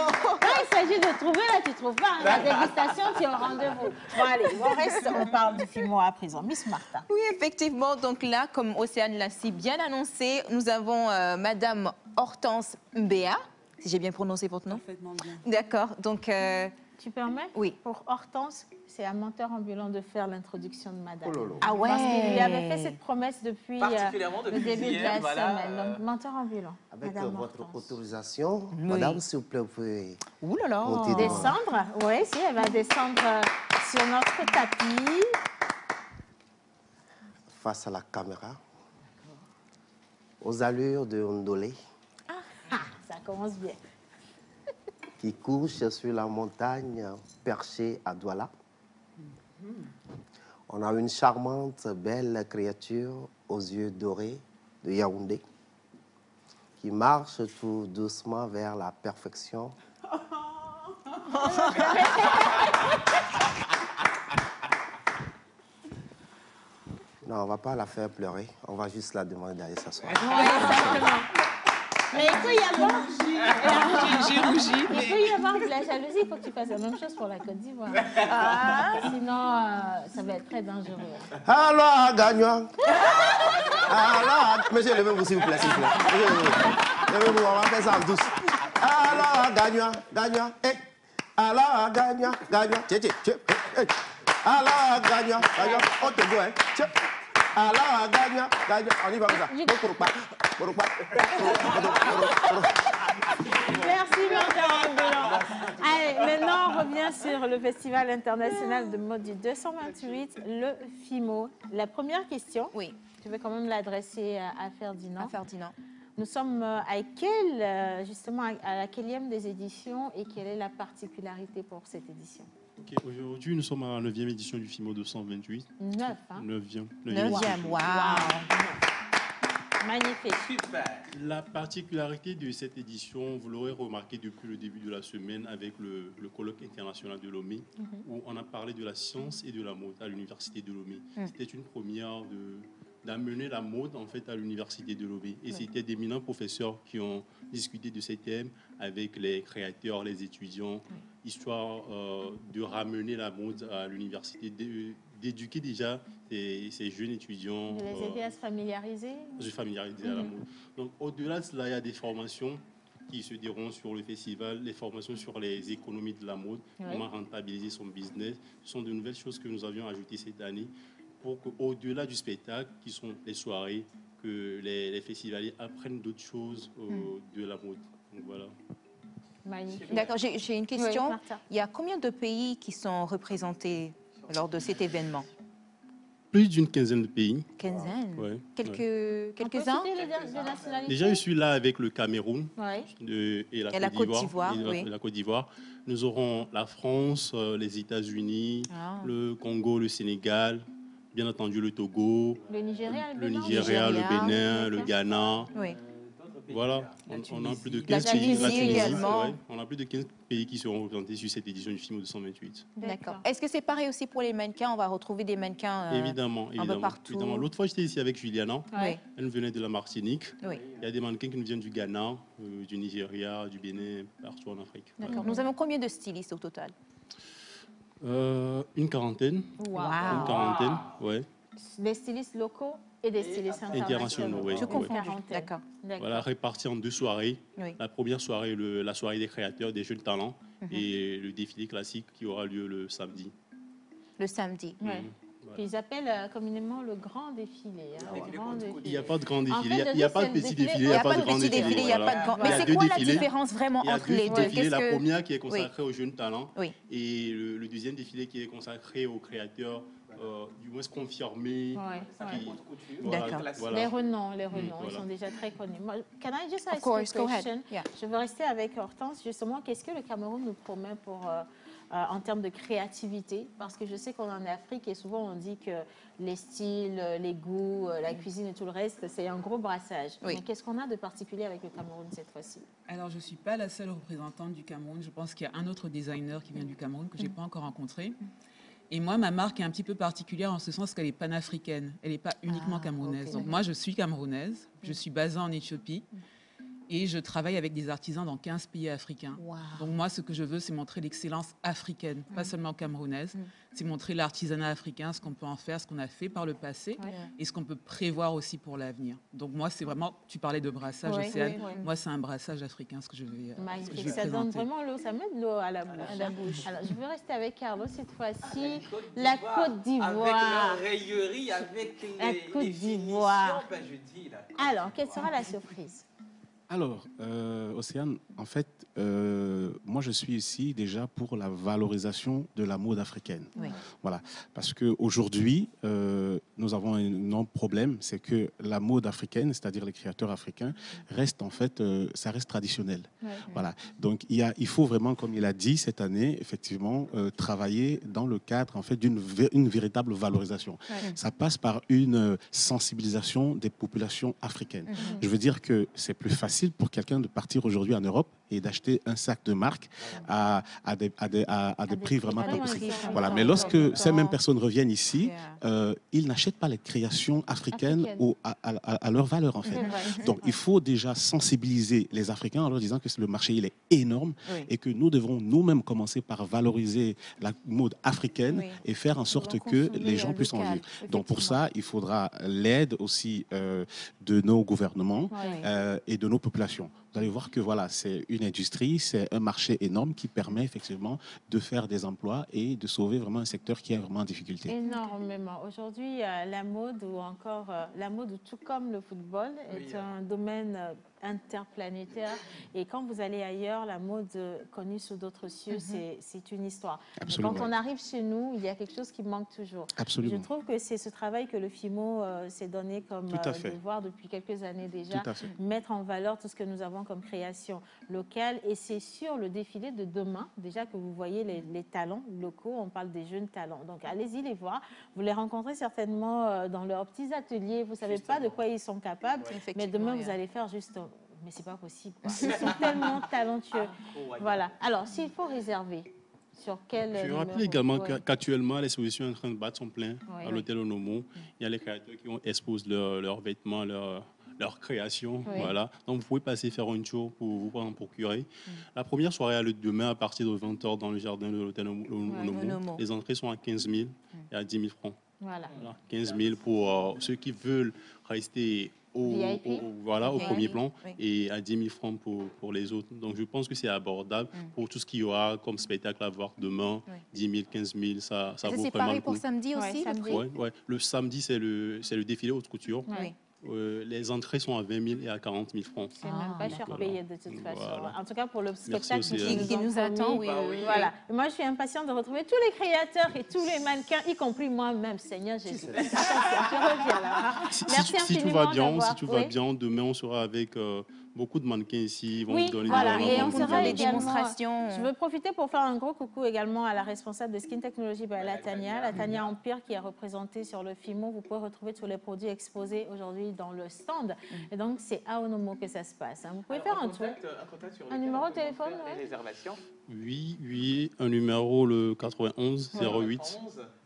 S'agit de trouver, là, tu trouves pas. La dégustation, tu es au rendez-vous. Bon, allez, on reste, on parle du film à présent. Miss Martha. Oui, effectivement. Donc là, comme Océane l'a si bien annoncé, nous avons euh, Madame Hortense Mbea, si j'ai bien prononcé votre nom. Parfaitement bien. D'accord. Donc, euh, Tu permets? Oui. Pour Hortense, c'est à menteur ambulant de faire l'introduction de madame. Oh ah ouais. Parce qu'il lui avait fait cette promesse depuis euh, Particulièrement le depuis début de hier, la voilà, semaine. Donc, menteur ambulant. Avec Madame euh, votre Hortense. autorisation, Oui. madame, s'il vous plaît, vous pouvez Ouh là là. Descendre? Oui, si, elle va descendre euh, sur notre tapis. face à la caméra, aux allures de Ondolé, Ah, ça commence bien. Qui couche sur la montagne perchée à Douala. On a une charmante, belle créature aux yeux dorés de Yaoundé qui marche tout doucement vers la perfection. Non, on va pas la faire pleurer. On va juste la demander d'aller s'asseoir. Mais il peut y avoir, J'ai rougi, il peut y avoir de la jalousie. Il faut que tu fasses la même chose pour la Côte d'Ivoire. Ah, sinon, euh, ça va être très dangereux. Alors, gagnant. Alors, monsieur, levez-vous, s'il vous plaît, s'il vous plaît. Levez-vous, on va faire ça en douce. Alors, gagnant, gagnant. Eh. Alors, gagnant, gagnant. Tiens, tiens, tiens. Eh, eh. Alors, gagnant, gagnant. On te voit, hein. Alors, gagnant, gagnant. On y va comme ça. Merci, ambulant. Allez, maintenant, on revient sur le Festival international de mode du 228, le FIMO. La première question, Oui, je vais quand même l'adresser à, Ferdinand. à Ferdinand. Nous sommes euh, à quelle, euh, justement, à- à la quatrième des éditions et quelle est la particularité pour cette édition? Aujourd'hui, nous sommes à la 9e édition du FIMO 228. Neuf, hein 9e. Neuvième, waouh. Magnifique. Super. La particularité de cette édition, vous l'aurez remarqué depuis le début de la semaine avec le, le colloque international de Lomé, où on a parlé de la science et de la mode à l'université de Lomé. Mm. C'était une première de, d'amener la mode en fait à l'université de Lobé. Et c'était d'éminents professeurs qui ont discuté de ces thèmes avec les créateurs, les étudiants, histoire euh, de ramener la mode à l'université, d'é- d'éduquer déjà ces, ces jeunes étudiants. De les euh, aider à se familiariser se familiariser à la Mhm. mode. Donc, au-delà de cela, il y a des formations qui se déroulent sur le festival, les formations sur les économies de la mode, comment rentabiliser son business. Ce sont de nouvelles choses que nous avions ajoutées cette année pour qu'au-delà du spectacle, qui sont les soirées, que les, les festivaliers apprennent d'autres choses euh, Mhm. de la mode. Donc, voilà. Magnifique. D'accord, j'ai une question. Oui. Il y a combien de pays qui sont représentés lors de cet événement? Plus d'une quinzaine de pays. Quinzaine? Ouais, Quelques, ouais. quelques-uns? Déjà, je suis là avec le Cameroun Ouais. de- et la Et Côte d'Ivoire. la- oui. la Côte d'Ivoire. Nous aurons la France, euh, les États-Unis, Ah. le Congo, le Sénégal, bien entendu le Togo, Le Nigeria, le le Bénin Nigeria, le Nigeria, Bénin, le. Ghana. Oui. Voilà, on, on a plus de La 15 pays. Tunisie également. ouais. on a plus de 15 pays qui seront représentés sur cette édition du film de 128. D'accord. Est-ce que c'est pareil aussi pour les mannequins? On va retrouver des mannequins euh, évidemment, un peu évidemment. partout. évidemment. L'autre fois, j'étais ici avec Juliana. Oui. Elle venait de la Martinique. Oui. Il y a des mannequins qui nous viennent du Ghana, euh, du Nigeria, du Bénin, partout en Afrique. D'accord. Nous avons combien de stylistes au total? Euh, une quarantaine. Wow. Une quarantaine, ouais. Des stylistes locaux? Et des stylistes internationaux. Internationaux, oui, confondu. D'accord. Voilà, répartis en deux soirées. Oui. La première soirée, le- la soirée des créateurs, des jeunes talents, Mhm. et le défilé classique qui aura lieu le samedi. Le samedi. Ouais. Voilà. Qu'ils appellent euh, communément le grand défilé. hein, le grand défilé. Il n'y a pas de grand En défilé, fait, il n'y a, pas de petit défilé, il n'y a pas de grand petit défilé. défilé, il y a pas de grand- Il y Mais a c'est quoi la différence vraiment entre deux les deux? défilés. La première qui est Oui. consacrée aux jeunes talents Oui. et le, le deuxième défilé qui est consacré aux créateurs, euh, du moins confirmés. Ouais, voilà, D'accord. voilà. Les renoms, les Mm, renoms, ils voilà. sont déjà très connus. Can I just ask course, you a go ahead. question? Yeah. Je veux rester avec Hortense. Justement, qu'est-ce que le Cameroun nous promet pour, euh, euh, en termes de créativité? Parce que je sais qu'on est en Afrique et souvent on dit que les styles, les goûts, euh, la cuisine et tout le reste, c'est un gros brassage. Oui. Mais qu'est-ce qu'on a de particulier avec le Cameroun cette fois-ci? Alors, je ne suis pas la seule représentante du Cameroun. Je pense qu'il y a un autre designer qui vient du Cameroun que je n'ai pas encore rencontré. Et moi, ma marque est un petit peu particulière en ce sens qu'elle est panafricaine. Elle n'est pas uniquement camerounaise. ok, Donc, moi, je suis camerounaise. Je suis basée en Éthiopie. Et je travaille avec des artisans dans 15 pays africains. Donc moi, ce que je veux, c'est montrer l'excellence africaine, pas seulement camerounaise. C'est montrer l'artisanat africain, ce qu'on peut en faire, ce qu'on a fait par le passé Ouais. et ce qu'on peut prévoir aussi pour l'avenir. Donc moi, c'est vraiment, tu parlais de brassage, Ouais, Océane. Moi, c'est un brassage africain, ce que je vais, euh, ce que je Magnifique. vais Ça donne vraiment l'eau, ça met de l'eau à la bouche. Alors, je veux rester avec Carlo cette fois-ci. La Côte d'Ivoire. Avec leur raillerie, avec les, La Côte d'Ivoire. ben. Alors, quelle sera la surprise? Alors, euh, Océane, en fait, euh, moi je suis ici déjà pour la valorisation de la mode africaine. Oui. Voilà, parce qu'aujourd'hui, euh, nous avons un énorme problème, c'est que la mode africaine, c'est-à-dire les créateurs africains, reste en fait, euh, ça reste traditionnel. Voilà, donc il, y a, il faut vraiment, comme il a dit cette année, effectivement, travailler dans le cadre en fait d'une vé- une véritable valorisation. Ça passe par une sensibilisation des populations africaines. Mhm. Je veux dire que c'est plus facile pour quelqu'un de partir aujourd'hui en Europe et d'acheter un sac de marque à, à des, à des- à- des prix vraiment prix. bas. Voilà. Mais lorsque ces mêmes personnes reviennent ici, euh, ils n'achètent pas les créations africaines au- à, leur valeur en fait. Donc il faut déjà sensibiliser les Africains en leur disant que le marché il est énorme et que nous devons nous-mêmes commencer par valoriser la mode africaine et faire en sorte que les gens puissent en vivre. Donc pour ça, il faudra l'aide aussi euh, de nos gouvernements euh, et de nos populations. Vous allez voir que voilà, c'est une industrie, c'est un marché énorme qui permet effectivement de faire des emplois et de sauver vraiment un secteur qui est vraiment en difficulté. Énormément. Aujourd'hui, euh, la mode ou encore euh, la mode, tout comme le football, est un domaine euh, interplanétaire. Et quand vous allez ailleurs, la mode euh, connue sous d'autres cieux, Mhm. c'est- c'est une histoire. Quand on arrive chez nous, il y a quelque chose qui manque toujours. Absolument. Je trouve que c'est ce travail que le FIMO euh, s'est donné comme euh, devoir depuis quelques années déjà, Tout à fait. mettre en valeur tout ce que nous avons comme création locale. Et c'est sur le défilé de demain, déjà que vous voyez les, les talents locaux, on parle des jeunes talents. Donc allez-y les voir. Vous les rencontrez certainement euh, dans leurs petits ateliers. Vous ne savez pas de quoi ils sont capables, mais demain vous allez faire juste... Mais c'est pas possible. quoi. Ils sont tellement talentueux. Voilà. Alors, s'il faut réserver Sur quel Je numéro? rappelle également Ouais. qu'actuellement, l'exposition est en train de battre son plein à l'hôtel Onomo. Il y a les créateurs qui ont exposé leurs vêtements, leurs créations. Oui. Voilà. Donc, vous pouvez passer faire une tour pour vous en procurer. Mm. La première soirée a lieu demain à partir de 20h dans le jardin de l'hôtel Onomo. Les entrées sont à 15 000 et à 10 000 francs. Voilà. Voilà, 15 000 pour euh, ceux qui veulent rester au, VIP. au- voilà, au Ok. premier plan Oui. et à 10 000 francs pour, pour les autres. Donc je pense que c'est abordable pour tout ce qu'il y aura comme spectacle à voir demain. Oui. 10 000, 15 000, ça, ça vaut c'est vraiment pareil le pour coup. samedi Ouais, aussi le samedi. Ouais, ouais. Le samedi, c'est le, c'est le défilé haute couture. Oui. Euh, les entrées sont à 20 000 et à 40 000 francs. C'est même pas cher Voilà. payé de toute façon. Voilà. En tout cas, pour le spectacle qui, nous, Qui ont nous attend, oui, Bah. Voilà. Et Moi, je suis impatiente de retrouver tous les créateurs et tous les mannequins, y compris moi-même, Seigneur Jésus. Je reviens là. hein. Si, Merci si- si tout infiniment va bien, si tout Oui. va bien, demain on sera avec euh, beaucoup de mannequins ici. Vont Oui, nous donner voilà, des et on sera également- démonstrations. Je veux profiter pour faire un gros coucou également à la responsable de Skin Technology, bah, la Tania, la Tania Empire qui est représentée sur le FIMO. Vous pouvez retrouver tous les produits exposés aujourd'hui dans le stand. Et donc, c'est à Onomo que ça se passe. hein. Vous pouvez faire un tour. un contact sur Un numéro de téléphone, ouais. Les réservations. Oui, oui, un numéro le 91 08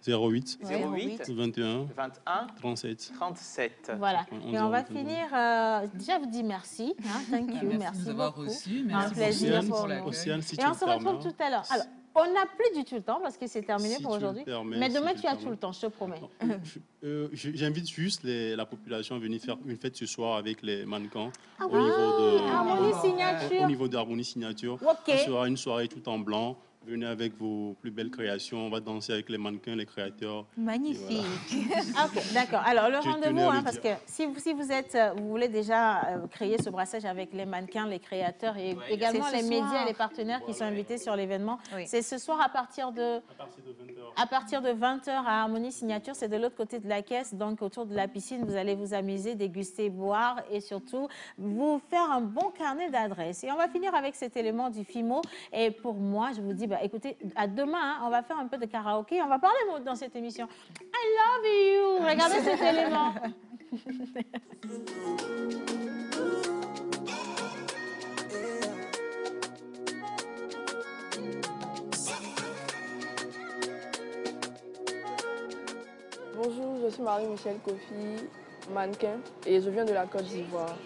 08 Ouais. 08 21 21 37. 37. Voilà. Et on va finir. euh, déjà, vous dire merci. hein, thank you. Merci de Merci avoir beaucoup. reçus. Un Merci plaisir Océane, pour. Océane, si Et tu on se retrouve tout à l'heure. Alors, on n'a plus du tout le temps parce que c'est terminé Si pour aujourd'hui. Mais si demain, tu as tout le temps, je te promets. Euh, J'invite juste les- la population à venir faire une fête ce soir avec les mannequins Ah au niveau de Harmonie au- Signature. Au, niveau d'Harmonie Signature. Ok. Ce sera une soirée tout en blanc. Venez avec vos plus belles créations. On va danser avec les mannequins, les créateurs. Magnifique. Ah, ok, d'accord. Alors, le rendez-vous, hein, parce que si vous, si vous êtes, euh, vous voulez déjà euh, créer ce brassage avec les mannequins, les créateurs et également les médias soir. et les partenaires qui sont invités sur l'événement, Oui. c'est ce soir à partir de à partir de 20h à Harmonie Signature, c'est de l'autre côté de la caisse, donc autour de la piscine, vous allez vous amuser, déguster, boire et surtout vous faire un bon carnet d'adresses. Et on va finir avec cet élément du FIMO. Et pour moi, je vous dis, bah, écoutez, à demain, hein, on va faire un peu de karaoké, on va parler dans cette émission. I love you. Regardez cet élément. Bonjour, je suis Marie-Michel Kofi, mannequin, et je viens de la Côte d'Ivoire.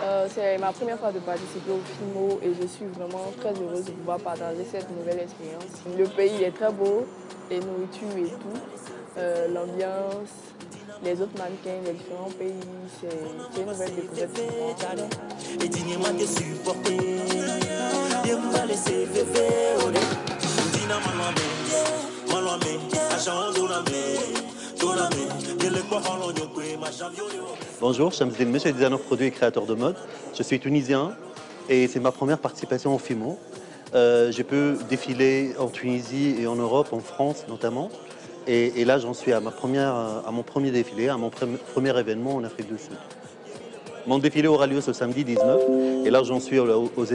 Euh, c'est ma première fois de participer au FIMO et je suis vraiment très heureuse de pouvoir partager cette nouvelle expérience. Le pays est très beau, les nourritures et tout, euh, l'ambiance, les autres mannequins, les différents pays, c'est une nouvelle découverte. Et dis-moi yo Bonjour, Shamsdin Mesh, je suis designer produit et créateur de mode. Je suis tunisien et c'est ma première participation au FIMO. Euh, je peux défiler en Tunisie et en Europe, en France notamment. Et, là, j'en suis à, mon premier défilé, à mon pre- premier événement en Afrique du Sud. Mon défilé aura lieu ce samedi 19 et là, j'en suis aux, aux.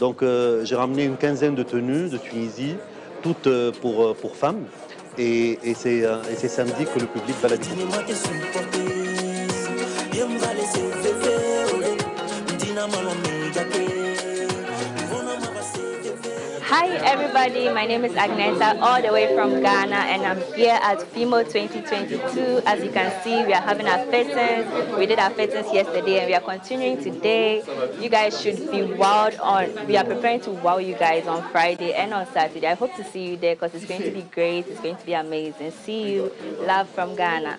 Donc, euh, j'ai ramené une quinzaine de tenues de Tunisie, toutes euh, pour, femmes. Et, et c'est et c'est samedi que le public va la découvrir. Hi everybody, my name is Agneta all the way from Ghana and I'm here at FIMO 2022. As you can see, we are having our fittings. We did our fittings yesterday and we are continuing today. You guys should be wowed on, we are preparing to wow you guys on Friday and on Saturday. I hope to see you there because it's going to be great, it's going to be amazing. See you, love from Ghana.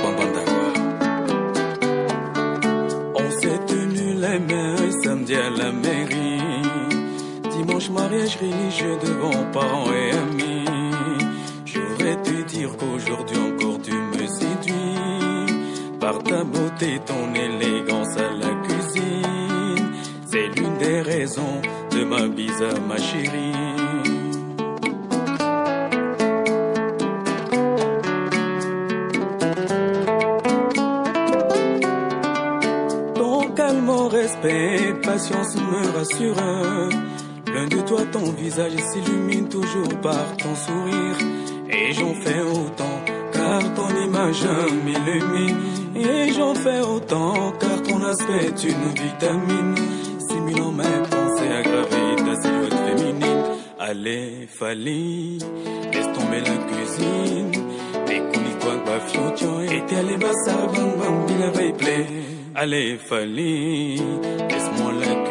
cortège religieux devant parents et amis? J'aurais dû dire qu'aujourd'hui encore tu me séduis. Par ta beauté, ton élégance à la cuisine. C'est l'une des raisons de ma bise à ma chérie. respect, patience me rassurent. De toi, ton visage s'illumine toujours par ton sourire. Et j'en fais autant, car ton image m'illumine. Et j'en fais autant, car ton aspect est une vitamine. Simulant mes pensées aggravées, ta silhouette féminine. Allez, Fali, laisse tomber la cuisine. Découle-toi, bafio, et t'es allé bassar, bang bang, il avait plaît. Allez, Fali, laisse-moi la cuisine.